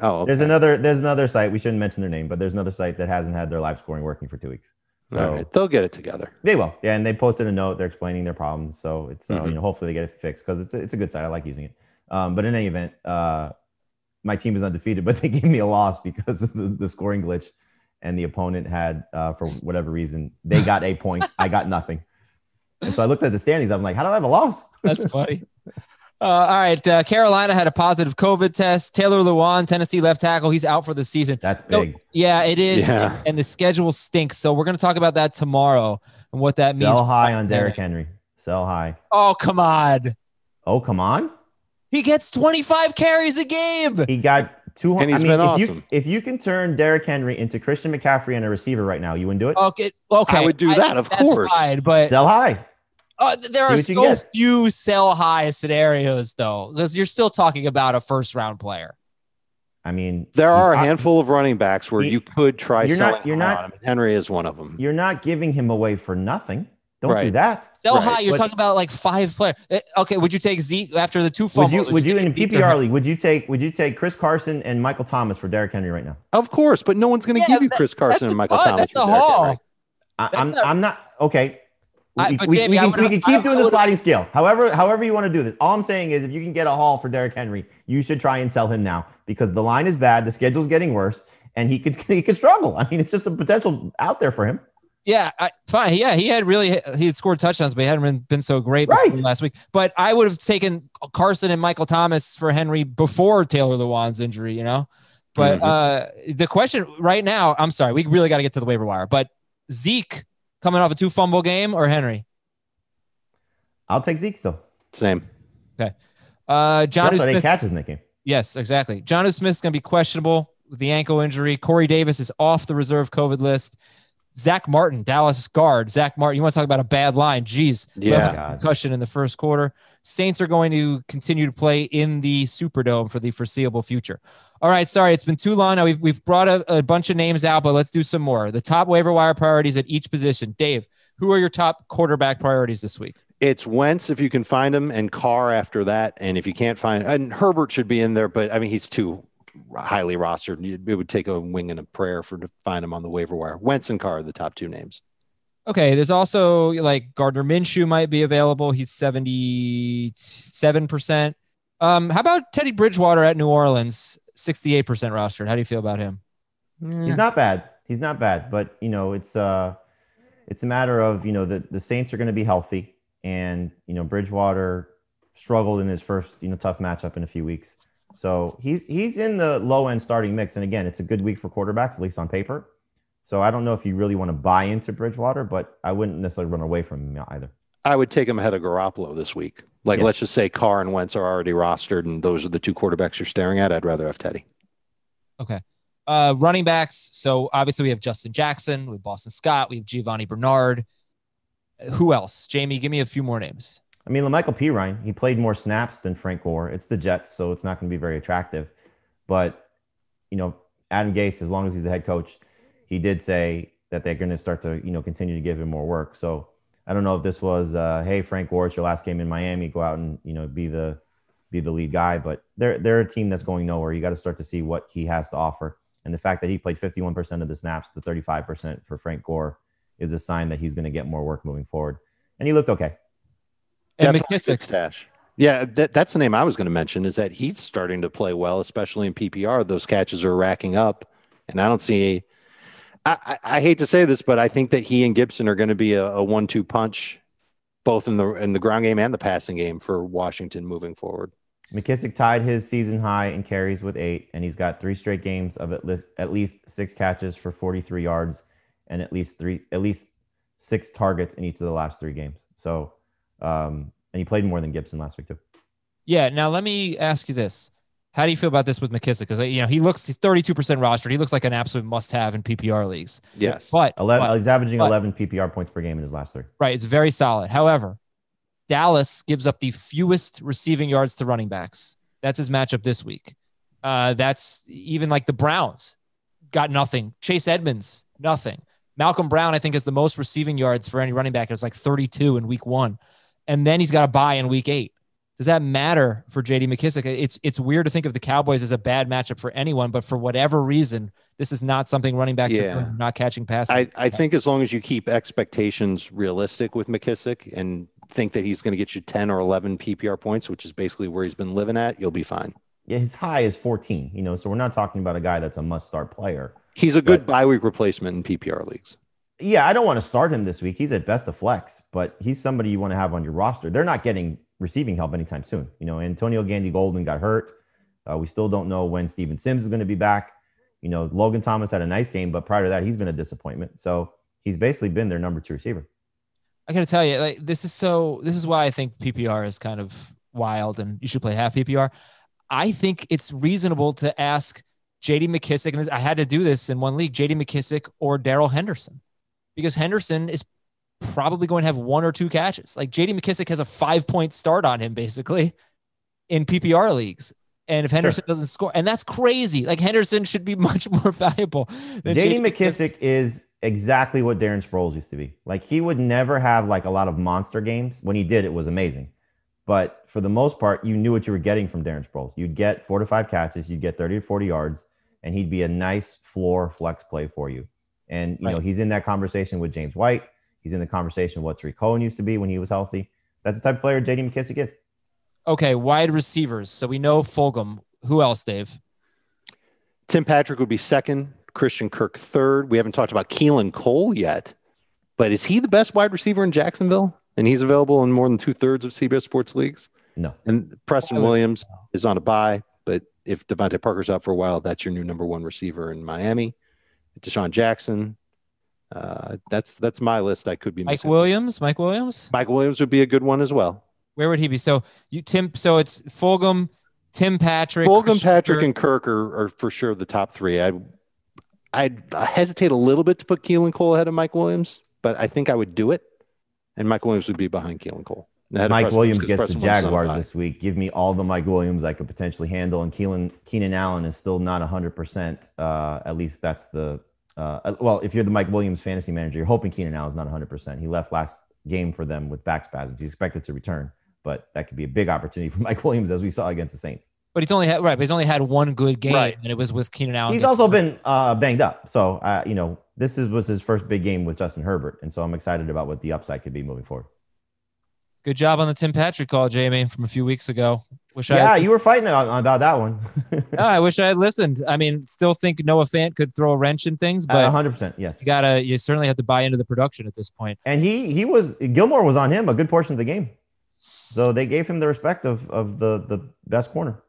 Oh, There's another. There's another site. We shouldn't mention their name, but there's another site that hasn't had their live scoring working for two weeks. So All right, they'll get it together. they will. Yeah, and they posted a note. They're explaining their problems. So it's uh, Mhm. you know hopefully they get it fixed because it's a, it's a good site. I like using it. Um, but in any event, uh, my team is undefeated, but they gave me a loss because of the, the scoring glitch, and the opponent had uh, for whatever reason they got a point. I got nothing. And so I looked at the standings. I'm like, how do I have a loss? That's funny. Uh, all right. Uh, Carolina had a positive COVID test. Taylor Lewan, Tennessee left tackle, he's out for the season. That's So- big. Yeah, it is. Yeah. And the schedule stinks. So we're going to talk about that tomorrow and what that means. Sell high on Derrick Henry. Sell high. Oh, come on. Oh, come on. He gets 25 carries a game. He got 200. And I he's mean, been if awesome. you if you can turn Derrick Henry into Christian McCaffrey and a receiver right now, you wouldn't do it. Okay. Okay. I would do that, of that's course. Fine, but Sell high. Uh, there are what so few sell high scenarios, though, because you're still talking about a first round player. I mean, There are a op- handful of running backs where He- you could try You're selling not- you're not- him. Henry is one of them. You're not giving him away for nothing. Don't do that. Sell Right, high, you're but- talking about like five players. Eh, Okay, would you take Zeke after the two Would fumbles? you would you in a take Zeke or PPR Henry? league? Would you take would you take Chris Carson and Michael Thomas for Derrick Henry right now? Of course, but no one's going to Yeah, give you that- Chris Carson and Michael the- Thomas. that's for the haul. Henry. I, That's I'm I'm not okay. I- We, Jamie, we can, we can keep doing the sliding scale. However, however you want to do this. All I'm saying is if you can get a haul for Derrick Henry, you should try and sell him now because the line is bad, the schedule's getting worse, and he could he could struggle. I mean, it's just a potential out there for him. Yeah, I, fine. Yeah, he had really he had scored touchdowns, but he hadn't been, been so great Right. last week. But I would have taken Carson and Michael Thomas for Henry before Taylor Lewan's injury. You know, but Mhm. uh, the question right now, I'm sorry, we really got to get to the waiver wire. But Zeke coming off a two fumble game or Henry? I'll take Zeke still. Same. Okay. Uh, John John eight Smith. catches in that game. Yes, exactly. Jonnu Smith's going to be questionable with the ankle injury. Corey Davis is off the reserve COVID list. Zack Martin, Dallas guard. Zack Martin, you want to talk about a bad line? Jeez. Yeah. God. Concussion in the first quarter. Saints are going to continue to play in the Superdome for the foreseeable future. All right, sorry, it's been too long. Now we've we've brought a, a bunch of names out, but let's do some more. The top waiver wire priorities at each position. Dave, who are your top quarterback priorities this week? It's Wentz if you can find him, and Carr after that. And if you can't find, and Herbert should be in there, but I mean he's too highly rostered. It would take a wing and a prayer for to find him on the waiver wire. Wentz and Carr are the top two names. Okay, there's also like Gardner Minshew might be available. He's 77%. Um, how about Teddy Bridgewater at New Orleans? 68% rostered. How do you feel about him? He's not bad. He's not bad, but you know, it's uh it's a matter of, you know, the, the Saints are going to be healthy and, you know, Bridgewater struggled in his first, you know, tough matchup in a few weeks. So he's he's in the low end starting mix. And again, it's a good week for quarterbacks, at least on paper. So I don't know if you really want to buy into Bridgewater, but I wouldn't necessarily run away from him either. I would take him ahead of Garoppolo this week. Like, Yeah. let's just say Carr and Wentz are already rostered, and those are the two quarterbacks you're staring at. I'd rather have Teddy. Okay. Uh, running backs. So obviously we have Justin Jackson, we have Boston Scott, we have Giovani Bernard. Who else? Jamie, give me a few more names. I mean, Michael Ryan, he played more snaps than Frank Gore. It's the Jets, so it's not going to be very attractive. But, you know, Adam Gase, as long as he's the head coach, he did say that they're going to start to, you know, continue to give him more work. So I don't know if this was, uh, hey, Frank Gore, it's your last game in Miami, go out and, you know, be the be the lead guy. But they're they're a team that's going nowhere. You got to start to see what he has to offer. And the fact that he played 51% of the snaps to 35% for Frank Gore is a sign that he's going to get more work moving forward. And he looked okay. And McKissic. stash. Yeah, that, that's the name I was going to mention. Is that he's starting to play well, especially in PPR. Those catches are racking up, and I don't see. I, I, I hate to say this, but I think that he and Gibson are going to be a, a one-two punch, both in the in the ground game and the passing game for Washington moving forward. McKissic tied his season high in carries with eight, and he's got three straight games of at least at least six catches for 43 yards and at least three at least six targets in each of the last three games. So, um, and he played more than Gibson last week too. Yeah. Now let me ask you this: How do you feel about this with McKissic? Because you know he looks he's thirty two percent rostered. He looks like an absolute must have in PPR leagues. Yes, But, 11, but- he's averaging but- 11 PPR points per game in his last three. right, it's very solid. However, Dallas gives up the fewest receiving yards to running backs. That's his matchup this week. Uh, that's even like the Browns got nothing. Chase Edmonds, nothing. Malcolm Brown, I think, is the most receiving yards for any running back. It was like 32 in week one. And then he's got a bye in week eight. Does that matter for JD McKissic? It's it's weird to think of the Cowboys as a bad matchup for anyone, but for whatever reason, this is not something running backs Yeah. are not catching passes. I, I think as long as you keep expectations realistic with McKissic and think that he's going to get you 10 or 11 PPR points, which is basically where he's been living at, you'll be fine. Yeah, his high is 14. You know, so we're not talking about a guy that's a must-start player. He's a good bye week replacement in PPR leagues. Yeah, I don't want to start him this week. He's at best a flex, but he's somebody you want to have on your roster. They're not getting receiving help anytime soon. You know, Antonio Gandy Golden got hurt. Uh, we still don't know when Steven Sims is going to be back. You know, Logan Thomas had a nice game, but prior to that, he's been a disappointment. So he's basically been their number two receiver. I gotta tell you, like this is so. This is why I think PPR is kind of wild, and you should play half PPR. I think it's reasonable to ask J.D. McKissic, and this, I had to do this in one league: J.D. McKissic or Darrell Henderson, because Henderson is probably going to have one or two catches. Like J.D. McKissic has a five-point start on him, basically, in PPR leagues. And if Henderson doesn't score, and that's crazy. Like Henderson should be much more valuable. Than JD McKissic is exactly what Darren Sproles used to be. Like he would never have like a lot of monster games. When he did, it was amazing. But for the most part, you knew what you were getting from Darren Sproles. You'd get four to five catches, you'd get 30 to 40 yards, and he'd be a nice floor flex play for you. And you know, he's in that conversation with James White. He's in the conversation what Tarik Cohen used to be when he was healthy. That's the type of player JD McKissic is. Okay, wide receivers. So we know Fulgham. Who else, Dave? Tim Patrick would be second, Christian Kirk third. We haven't talked about Keelan Cole yet, but is he the best wide receiver in Jacksonville? And he's available in more than two thirds of CBS Sports leagues. No. And Preston I would- Williams is on a bye, but if DeVante Parker's out for a while, that's your new number one receiver in Miami. DeSean Jackson. Uh, that's that's my list. I could be Mike missing. Williams. Mike Williams. Mike Williams would be a good one as well. Where would he be? So you Tim. So it's Fulgham, Tim Patrick, Fulgham, Patrick, and Kirk are, are for sure the top three. I I'd hesitate a little bit to put Keelan Cole ahead of Mike Williams, but I think I would do it. And Mike Williams would be behind Keelan Cole. Ahead Mike Williams gets the Preston Williams is on a Jaguars this week. Give me all the Mike Williams I could potentially handle, and Keelan Keenan Allen is still not 100. percent uh, At least that's the uh, well. If you're the Mike Williams fantasy manager, you're hoping Keenan Allen's not 100. percent He left last game for them with back spasms. He's expected to return, but that could be a big opportunity for Mike Williams, as we saw against the Saints. But he's only had right. But he's only had one good game, Right. and it was with Keenan Allen. He's also hurt. been uh, banged up, so uh, you know this is, was his first big game with Justin Herbert, and so I'm excited about what the upside could be moving forward. good job on the Tim Patrick call, Jamie, from a few weeks ago. Wish Yeah, had, you were fighting about that one. No, I wish I had listened. I mean, still think Noah Fant could throw a wrench in things, but 100, percent yes. you gotta you certainly have to buy into the production at this point. And he he was Gilmore was on him a good portion of the game, so they gave him the respect of of the the best corner.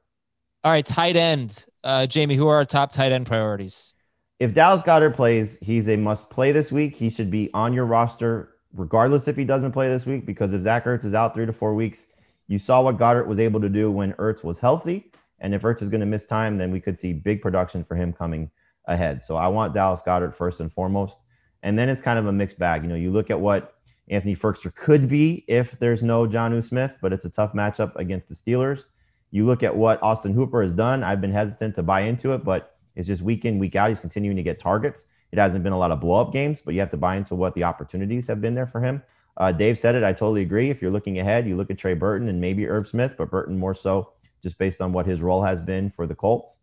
All right, tight end, uh, Jamie. Who are our top tight end priorities? If Dallas Goedert plays, he's a must play this week. He should be on your roster regardless if he doesn't play this week because if Zach Ertz is out three to four weeks, you saw what Goedert was able to do when Ertz was healthy. And if Ertz is going to miss time, then we could see big production for him coming ahead. So I want Dallas Goedert first and foremost. And then it's kind of a mixed bag. You know, you look at what Anthony Firkser could be if there's no Jonnu Smith, but it's a tough matchup against the Steelers. You look at what Austin Hooper has done. I've been hesitant to buy into it, but it's just week in, week out. He's continuing to get targets. It hasn't been a lot of blow up games, but you have to buy into what the opportunities have been there for him. Uh, Dave said it. I totally agree. If you're looking ahead, you look at Trey Burton and maybe Herb Smith, but Burton more so just based on what his role has been for the Colts.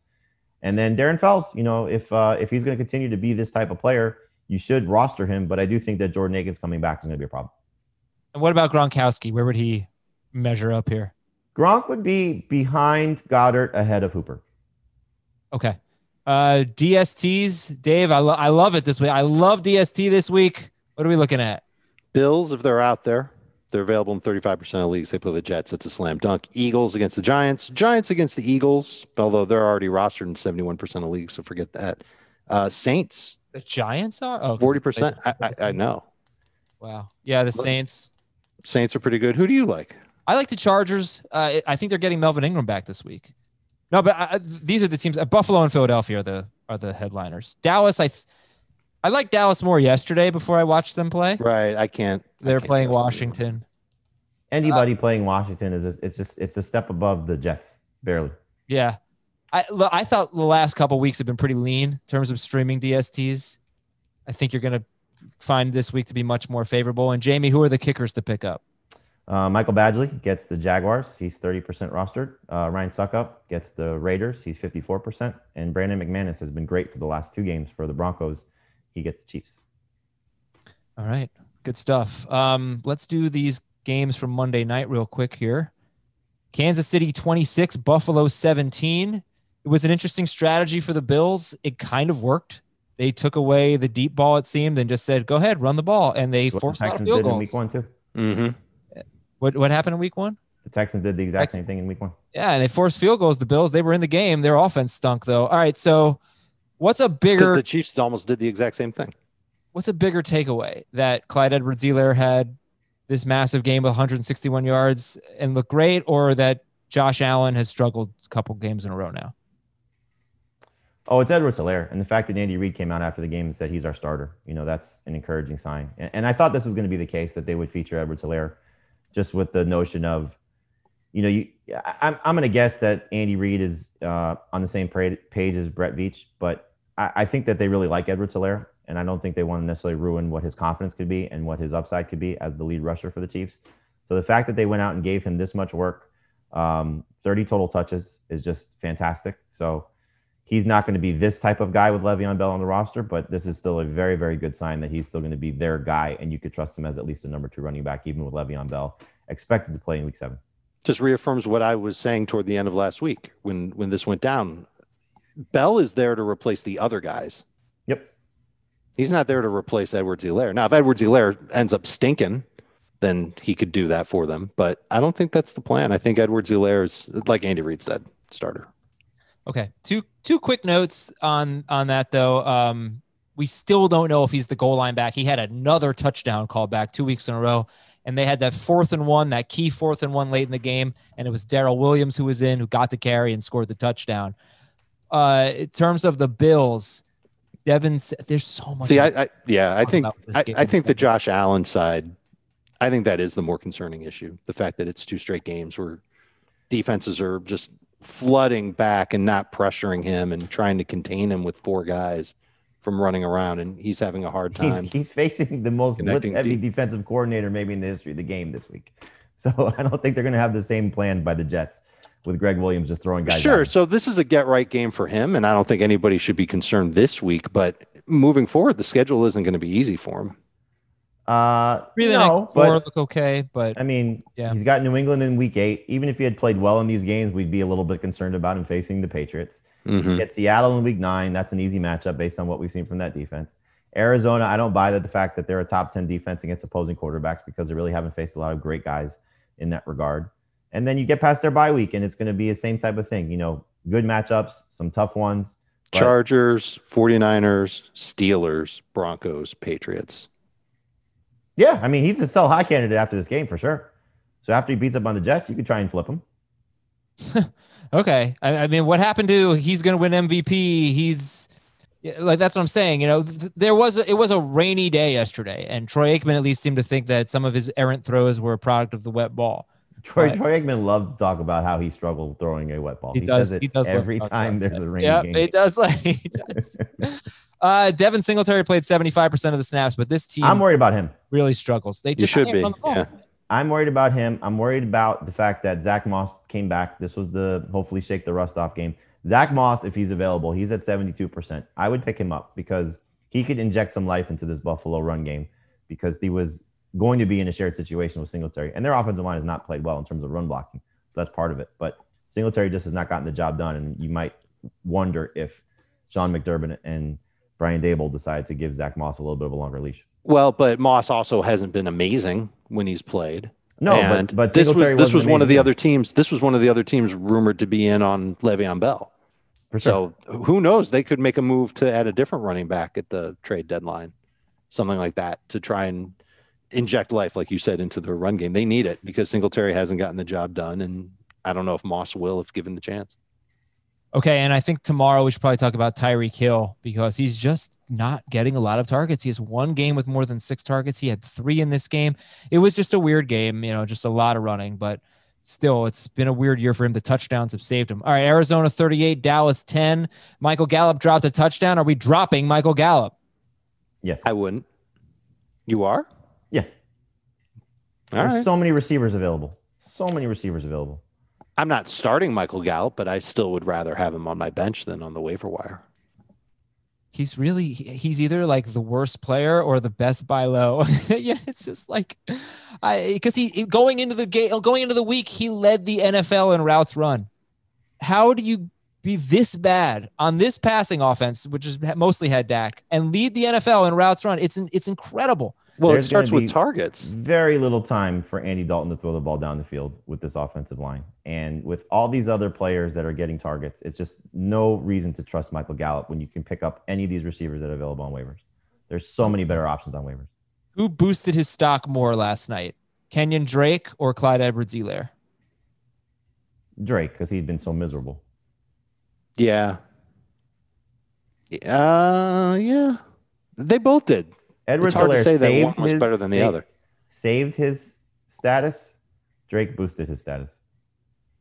And then Darren Fells, you know, if uh, if he's going to continue to be this type of player, you should roster him. But I do think that Jordan Akins coming back is going to be a problem. And what about Gronkowski? Where would he measure up here? Gronk would be behind Goedert, ahead of Hooper. Okay. Uh, DSTs, Dave. I, lo- I love it this week. I love DST this week. What are we looking at? Bills, if they're out there, they're available in 35% of leagues. They play the Jets. It's a slam dunk. Eagles against the Giants. Giants against the Eagles, although they're already rostered in 71% of leagues, so forget that. Uh, Saints, The Giants are oh 'cause 40%. I, I, I know. Wow. Yeah, the Saints. Saints are pretty good. Who do you like? I like the Chargers. Uh, I think they're getting Melvin Ingram back this week. No, but I, I- these are the teams. Uh, Buffalo and Philadelphia are the are the headliners. Dallas, I th- I liked Dallas more yesterday before I watched them play. Right. I can't. They're can't playing trust anyone. Washington. Anybody playing Washington is it's just it's a step above the Jets, barely. Yeah. I I thought the last couple weeks have been pretty lean in terms of streaming DSTs. I think you're going to find this week to be much more favorable. And Jamie, who are the kickers to pick up? Uh, Michael Badgley gets the Jaguars. He's 30% rostered. Uh, Ryan Succop gets the Raiders. He's 54%. And Brandon McManus has been great for the last two games for the Broncos. He gets the Chiefs. All right. Good stuff. Um, let's do these games from Monday night real quick here. Kansas City 26, Buffalo 17. It was an interesting strategy for the Bills. It kind of worked. They took away the deep ball, it seemed, and just said, go ahead, run the ball. And they That's what forced the a lot of field did in goals. week one, too. Mm-hmm. What, what happened in week one? The Texans did the exact Texans. same thing in week one. Yeah, and they forced field goals. The Bills, they were in the game. Their offense stunk, though. All right. So what's a bigger? Because bigger the Chiefs almost did the exact same thing. what's a bigger takeaway that Clyde Edwards Helaire had this massive game with 161 yards and looked great, or that Josh Allen has struggled a couple games in a row now? Oh, it's Edwards Helaire. And the fact that Andy Reid came out after the game and said he's our starter, you know, that's an encouraging sign. And, and I thought this was going to be the case that they would feature Edwards Helaire just with the notion of, you know, you, I- I'm, I'm going to guess that Andy Reid is uh, on the same pra- page as Brett Veach, but I, I think that they really like Edward Helaire. And I don't think they want to necessarily ruin what his confidence could be and what his upside could be as the lead rusher for the Chiefs. So the fact that they went out and gave him this much work, um, 30 total touches, is just fantastic. So, he's not going to be this type of guy with Le'Veon Bell on the roster, but this is still a very, very good sign that he's still going to be their guy, and you could trust him as at least a number two running back, even with Le'Veon Bell expected to play in Week Seven. Just reaffirms what I was saying toward the end of last week when when this went down. Bell is there to replace the other guys. Yep. He's not there to replace Edwards Helaire. Now, if Edwards Helaire ends up stinking, then he could do that for them. But I don't think that's the plan. I think Edwards Helaire is, like Andy Reid said, starter. Okay. Two two quick notes on on that though. Um, we still don't know if he's the goal line back. He had another touchdown call back two weeks in a row. and they had that fourth and one, that key fourth and one late in the game, and it was Darrel Williams who was in, who got the carry and scored the touchdown. Uh, in terms of the Bills, Devin's there's so much. See, I, I yeah, I think about with this I. I think the Josh Allen side, I think that is the more concerning issue. The fact that it's two straight games where defenses are just flooding back and not pressuring him and trying to contain him with four guys from running around, and he's having a hard time. He's, he's facing the most blitz-heavy deep. defensive coordinator maybe in the history of the game this week. So I don't think they're going to have the same plan by the Jets with Gregg Williams just throwing guys. Sure. at. So this is a get right game for him, and I don't think anybody should be concerned this week. But moving forward, the schedule isn't going to be easy for him. Uh, Three of the no, but look okay, but I mean, Yeah. he's got New England in week eight. Even if he had played well in these games, we'd be a little bit concerned about him facing the Patriots. Mhm. Get Seattle in week nine. That's an easy matchup based on what we've seen from that defense. Arizona, I don't buy that the fact that they're a top 10 defense against opposing quarterbacks because they really haven't faced a lot of great guys in that regard. And then you get past their bye week, and it's going to be the same type of thing. You know, good matchups, some tough ones. but- Chargers, 49ers, Steelers, Broncos, Patriots. Yeah, I mean, he's a sell high candidate after this game for sure. So after he beats up on the Jets, you could try and flip him. Okay. I, I mean, what happened to he's going to win MVP? He's like that's what I'm saying. You know, th- there was a, it was a rainy day yesterday, and Troy Aikman at least seemed to think that some of his errant throws were a product of the wet ball. Troy, Right. Troy Aikman loves to talk about how he struggled throwing a wet ball. He He, does- says it he does every time there's that. a rainy Yeah, game. it does. Like he does. uh, Devin Singletary played 75 percent of the snaps, but this team I'm worried about him. really struggles. They You just should can't be. run the ball. Yeah. I'm worried about him. I'm worried about the fact that Zach Moss came back. This was the hopefully shake the rust off game. Zach Moss, if he's available, he's at 72%. I would pick him up because he could inject some life into this Buffalo run game because he was going to be in a shared situation with Singletary. And their offensive line has not played well in terms of run blocking. So that's part of it. But Singletary just has not gotten the job done. And you might wonder if Sean McDermott and Brian Daboll decide to give Zach Moss a little bit of a longer leash. Well, but Moss also hasn't been amazing when he's played. No, And but, but this was this wasn't one of the other teams. This was one of the other teams rumored to be in on Le'Veon Bell. For sure. So who knows? They could make a move to add a different running back at the trade deadline, something like that, to try and inject life, like you said, into the run game. They need it because Singletary hasn't gotten the job done, and I don't know if Moss will if given the chance. Okay, and I think tomorrow we should probably talk about Tyreek Hill because he's just not getting a lot of targets. He has one game with more than six targets. He had three in this game. It was just a weird game, you know, just a lot of running, but still, it's been a weird year for him. The touchdowns have saved him. All right, Arizona 38, Dallas 10. Michael Gallup dropped a touchdown. Are we dropping Michael Gallup? yes. I wouldn't. You are? Yes. All There's right. so many receivers available. So many receivers available. I'm not starting Michael Gallup, but I still would rather have him on my bench than on the waiver wire. He's really he's either like the worst player or the best by low. yeah, it's just like I because he going into the game going into the week he led the NFL in routes run. How do you be this bad on this passing offense, which is mostly had Dak, and lead the NFL in routes run? It's an, it's incredible. Well, There's it starts with targets. Very little time for Andy Dalton to throw the ball down the field with this offensive line. And with all these other players that are getting targets, it's just no reason to trust Michael Gallup when you can pick up any of these receivers that are available on waivers. There's so many better options on waivers. Who boosted his stock more last night? Kenyon Drake or Clyde Edwards-Helaire? Drake, because he'd been so miserable. Yeah. Uh, yeah. They both did. Edwards it's hard to Helaire say that saved one was his, better than the sa- other. Saved his status. Drake boosted his status.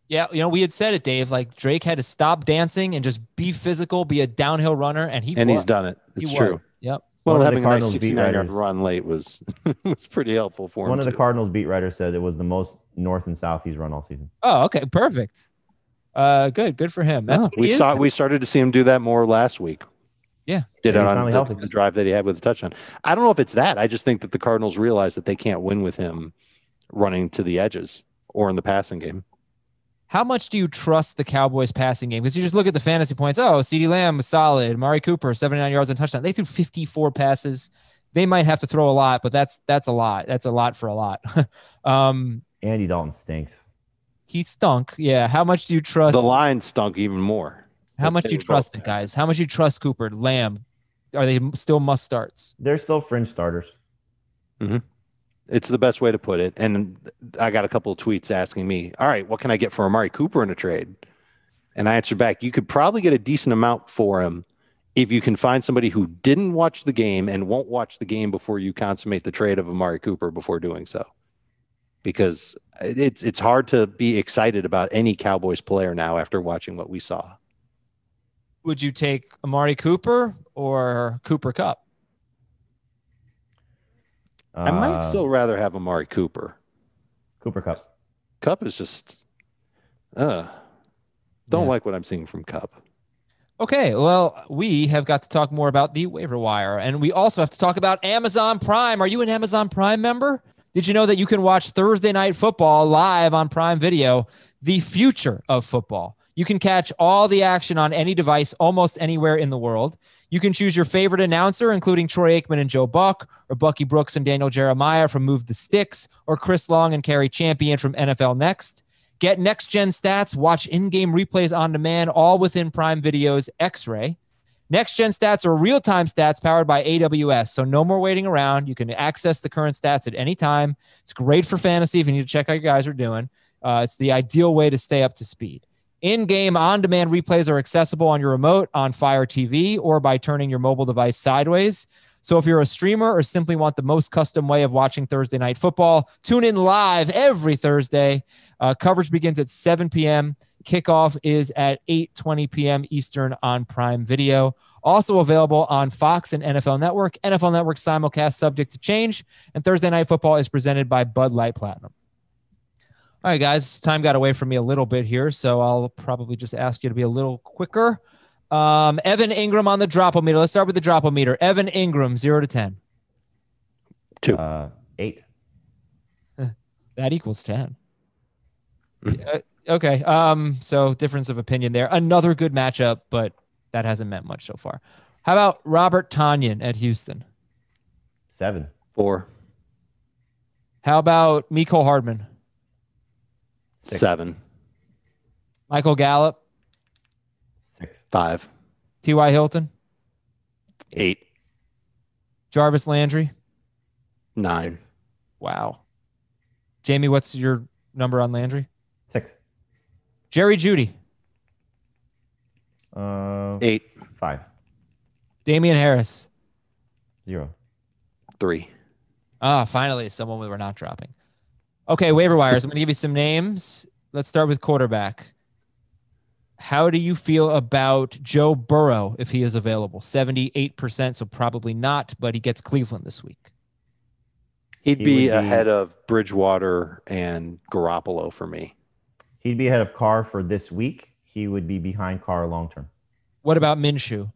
Yeah, you know, we had said it, Dave. Like Drake had to stop dancing and just be physical, be a downhill runner, and he And he's done it. He It's was. true. Yep. Well, One of the having a nice Cardinals beat 69 yard writers- run late was was pretty helpful for him. One of the. Cardinals beat writers said it was the most north and south he's run all season. Oh, okay, perfect. Uh, good, good for him. That's Yeah, what we he is. saw. We started to see him do that more last week. Yeah. did Yeah, it on the, healthy. the drive that he had with the touchdown. I don't know if it's that. I just think that the Cardinals realize that they can't win with him running to the edges or in the passing game. How much do you trust the Cowboys passing game? Because you just look at the fantasy points. Oh, CeeDee Lamb was solid. Mari Cooper, 79 yards and touchdown. They threw 54 passes. They might have to throw a lot, but that's that's a lot. That's a lot for a lot. um, Andy Dalton stinks. he stunk. Yeah. How much do you trust? The line stunk even more. How much you trust it, guys? How much you trust Cooper, Lamb? Are they still must starts? They're still fringe starters. Mm-hmm. It's the best way to put it. And I got a couple of tweets asking me, all right, what can I get for Amari Cooper in a trade? And I answered back, you could probably get a decent amount for him if you can find somebody who didn't watch the game and won't watch the game before you consummate the trade of Amari Cooper before doing so. Because it's it's hard to be excited about any Cowboys player now after watching what we saw. Would you take Amari Cooper or Cooper Kupp? I might Uh, still rather have Amari Cooper. Cooper Kupp. Kupp is just uh don't Yeah. like what I'm seeing from Kupp. Okay, well, we have got to talk more about the waiver wire, and we also have to talk about Amazon Prime. Are you an Amazon Prime member? Did you know that you can watch Thursday Night Football live on Prime Video, the future of football? You can catch all the action on any device almost anywhere in the world. You can choose your favorite announcer, including Troy Aikman and Joe Buck, or Bucky Brooks and Daniel Jeremiah from Move the Sticks, or Chris Long and Kerry Champion from NFL Next. Get next gen stats, watch in game replays on demand, all within Prime Video's X Ray. Next gen stats are real time stats powered by AWS. So no more waiting around. You can access the current stats at any time. It's great for fantasy if you need to check how you guys are doing. Uh, it's the ideal way to stay up to speed. In game on demand replays are accessible on your remote, on Fire TV, or by turning your mobile device sideways. So if you're a streamer or simply want the most custom way of watching Thursday night football, tune in live every Thursday. Uh, coverage begins at 7 p.m. Kickoff is at 8:20 p.m. Eastern on Prime Video. Also available on Fox and NFL Network. NFL Network simulcast subject to change, and Thursday Night Football is presented by Bud Light Platinum. All right, guys, time got away from me a little bit here, so I'll probably just ask you to be a little quicker. Um, Evan Engram on the dropometer. Let's start with the dropometer. Evan Engram, zero to ten. Two. Uh, eight. That equals 10. Uh, okay. Um, so difference of opinion there. Another good matchup, but that hasn't meant much so far. How about Robert Tonyan at Houston? Seven. Four, How about Mecole Hardman? Six. seven, Michael Gallup? Six. five, T.Y. Hilton? eight, Jarvis Landry? nine, Wow. Jamie, what's your number on Landry? Six. Jerry Jeudy? Uh, eight, Five. Damien Harris? Zero. three. Ah, finally, someone we were not dropping. Okay, waiver wires. I'm going to give you some names. Let's start with quarterback. How do you feel about Joe Burrow if he is available? 78%, so probably not, but he gets Cleveland this week. He'd He be, would be- ahead of Bridgewater and Garoppolo for me. He'd be ahead of Carr for this week. He would be behind Carr long term. What about Minshew?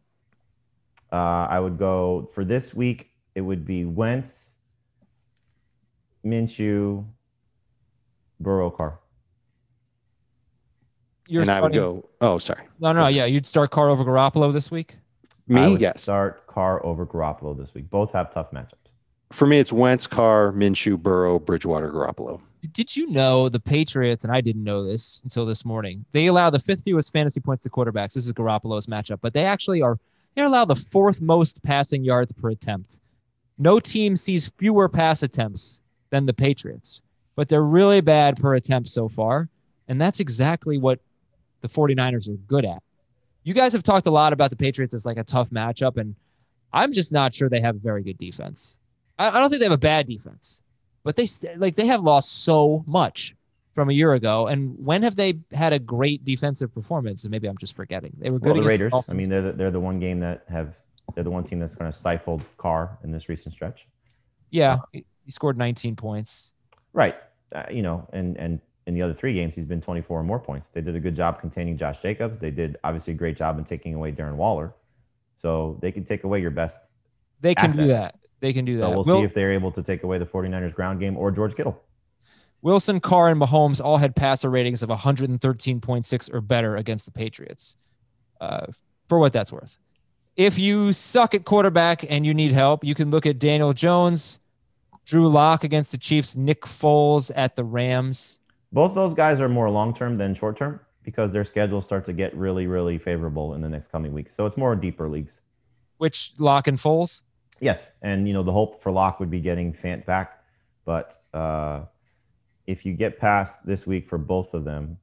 Uh, I would go for this week. It would be Wentz, Minshew, Burrow, Carr. You're and I would go, oh, sorry. No, no, yeah, you'd start Carr over Garoppolo this week. I Me, would yes. start Carr over Garoppolo this week. Both have tough matchups. For me, it's Wentz, Carr, Minshew, Burrow, Bridgewater, Garoppolo. Did you know the Patriots, and I didn't know this until this morning, they allow the fifth fewest fantasy points to quarterbacks. This is Garoppolo's matchup, but they actually are, they allow the fourth most passing yards per attempt. No team sees fewer pass attempts than the Patriots, but they're really bad per attempt so far. And that's exactly what the 49ers are good at. You guys have talked a lot about the Patriots as like a tough matchup, and I'm just not sure they have a very good defense. I, I don't think they have a bad defense but they like they have lost so much from a year ago. And when have they had a great defensive performance? And maybe I'm just forgetting. They were good. Well, the Raiders. I mean, they're the, they're the one game that have they're the one team that's kind of stifled Carr in this recent stretch. yeah, uh, he he scored 19 points. Right. Uh, you know, and and in the other three games, he's been 24 or more points. They did a good job containing Josh Jacobs. They did obviously a great job in taking away Darren Waller. So they can take away your best. They can do that. They can do that. So we'll Wil- see if they're able to take away the 49ers ground game or George Kittle. Wilson, Carr, and Mahomes all had passer ratings of 113.6 or better against the Patriots. Uh, for what that's worth. If you suck at quarterback and you need help, you can look at Daniel Jones, Drew Lock against the Chiefs, Nick Foles at the Rams. Both those guys are more long term than short term because their schedules start to get really, really favorable in the next coming weeks. So it's more deeper leagues. Which Lock and Foles? Yes, and you know the hope for Lock would be getting Fant back But uh, if you get past this week for both of them,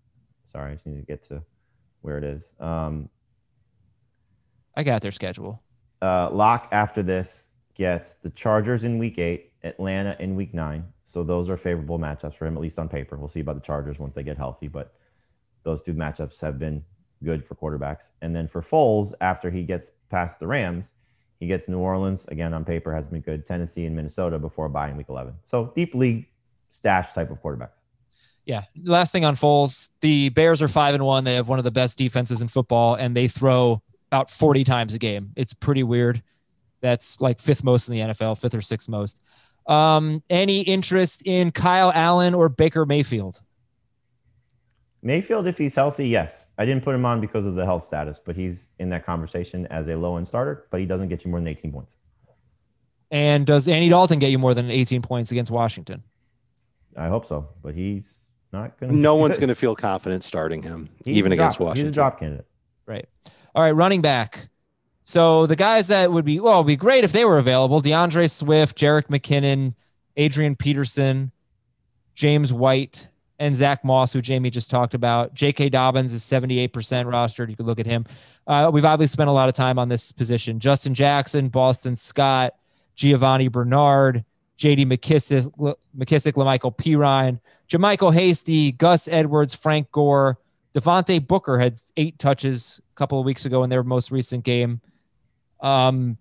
sorry, I just need to get to where it is. Um, I got their schedule. uh, Lock after this gets the Chargers in week eight, Atlanta in week nine. So those are favorable matchups for him, at least on paper. We'll see about the Chargers once they get healthy, but those two matchups have been good for quarterbacks. And then for Foles, after he gets past the Rams, he gets New Orleans again on paper has been good, Tennessee and Minnesota before buying week 11. So deep league stash type of quarterbacks. Yeah. Last thing on Foles, the Bears are five and one. They have one of the best defenses in football, and they throw about 40 times a game. It's pretty weird. That's like fifth most in the NFL, fifth or sixth most. Um, any interest in Kyle Allen or Baker Mayfield? Mayfield, if he's healthy, yes. I didn't put him on because of the health status, but he's in that conversation as a low end starter, but he doesn't get you more than 18 points. And does Andy Dalton get you more than 18 points against Washington? I hope so, but he's not going to. No one's going to feel confident starting him, even against Washington. He's a drop candidate. Right. All right, running back. So the guys that would be well, it'd be great if they were available: D'Andre Swift, Jerick McKinnon, Adrian Peterson, James White, and Zach Moss, who Jamie just talked about. J.K. Dobbins is 78% rostered. You could look at him. Uh, we've obviously spent a lot of time on this position. Justin Jackson, Boston Scott, Giovani Bernard, J.D. McKissic, McKissic, La'Mical Perine, JaMycal Hasty, Gus Edwards, Frank Gore, Devontae Booker had eight touches a couple of weeks ago in their most recent game. Um,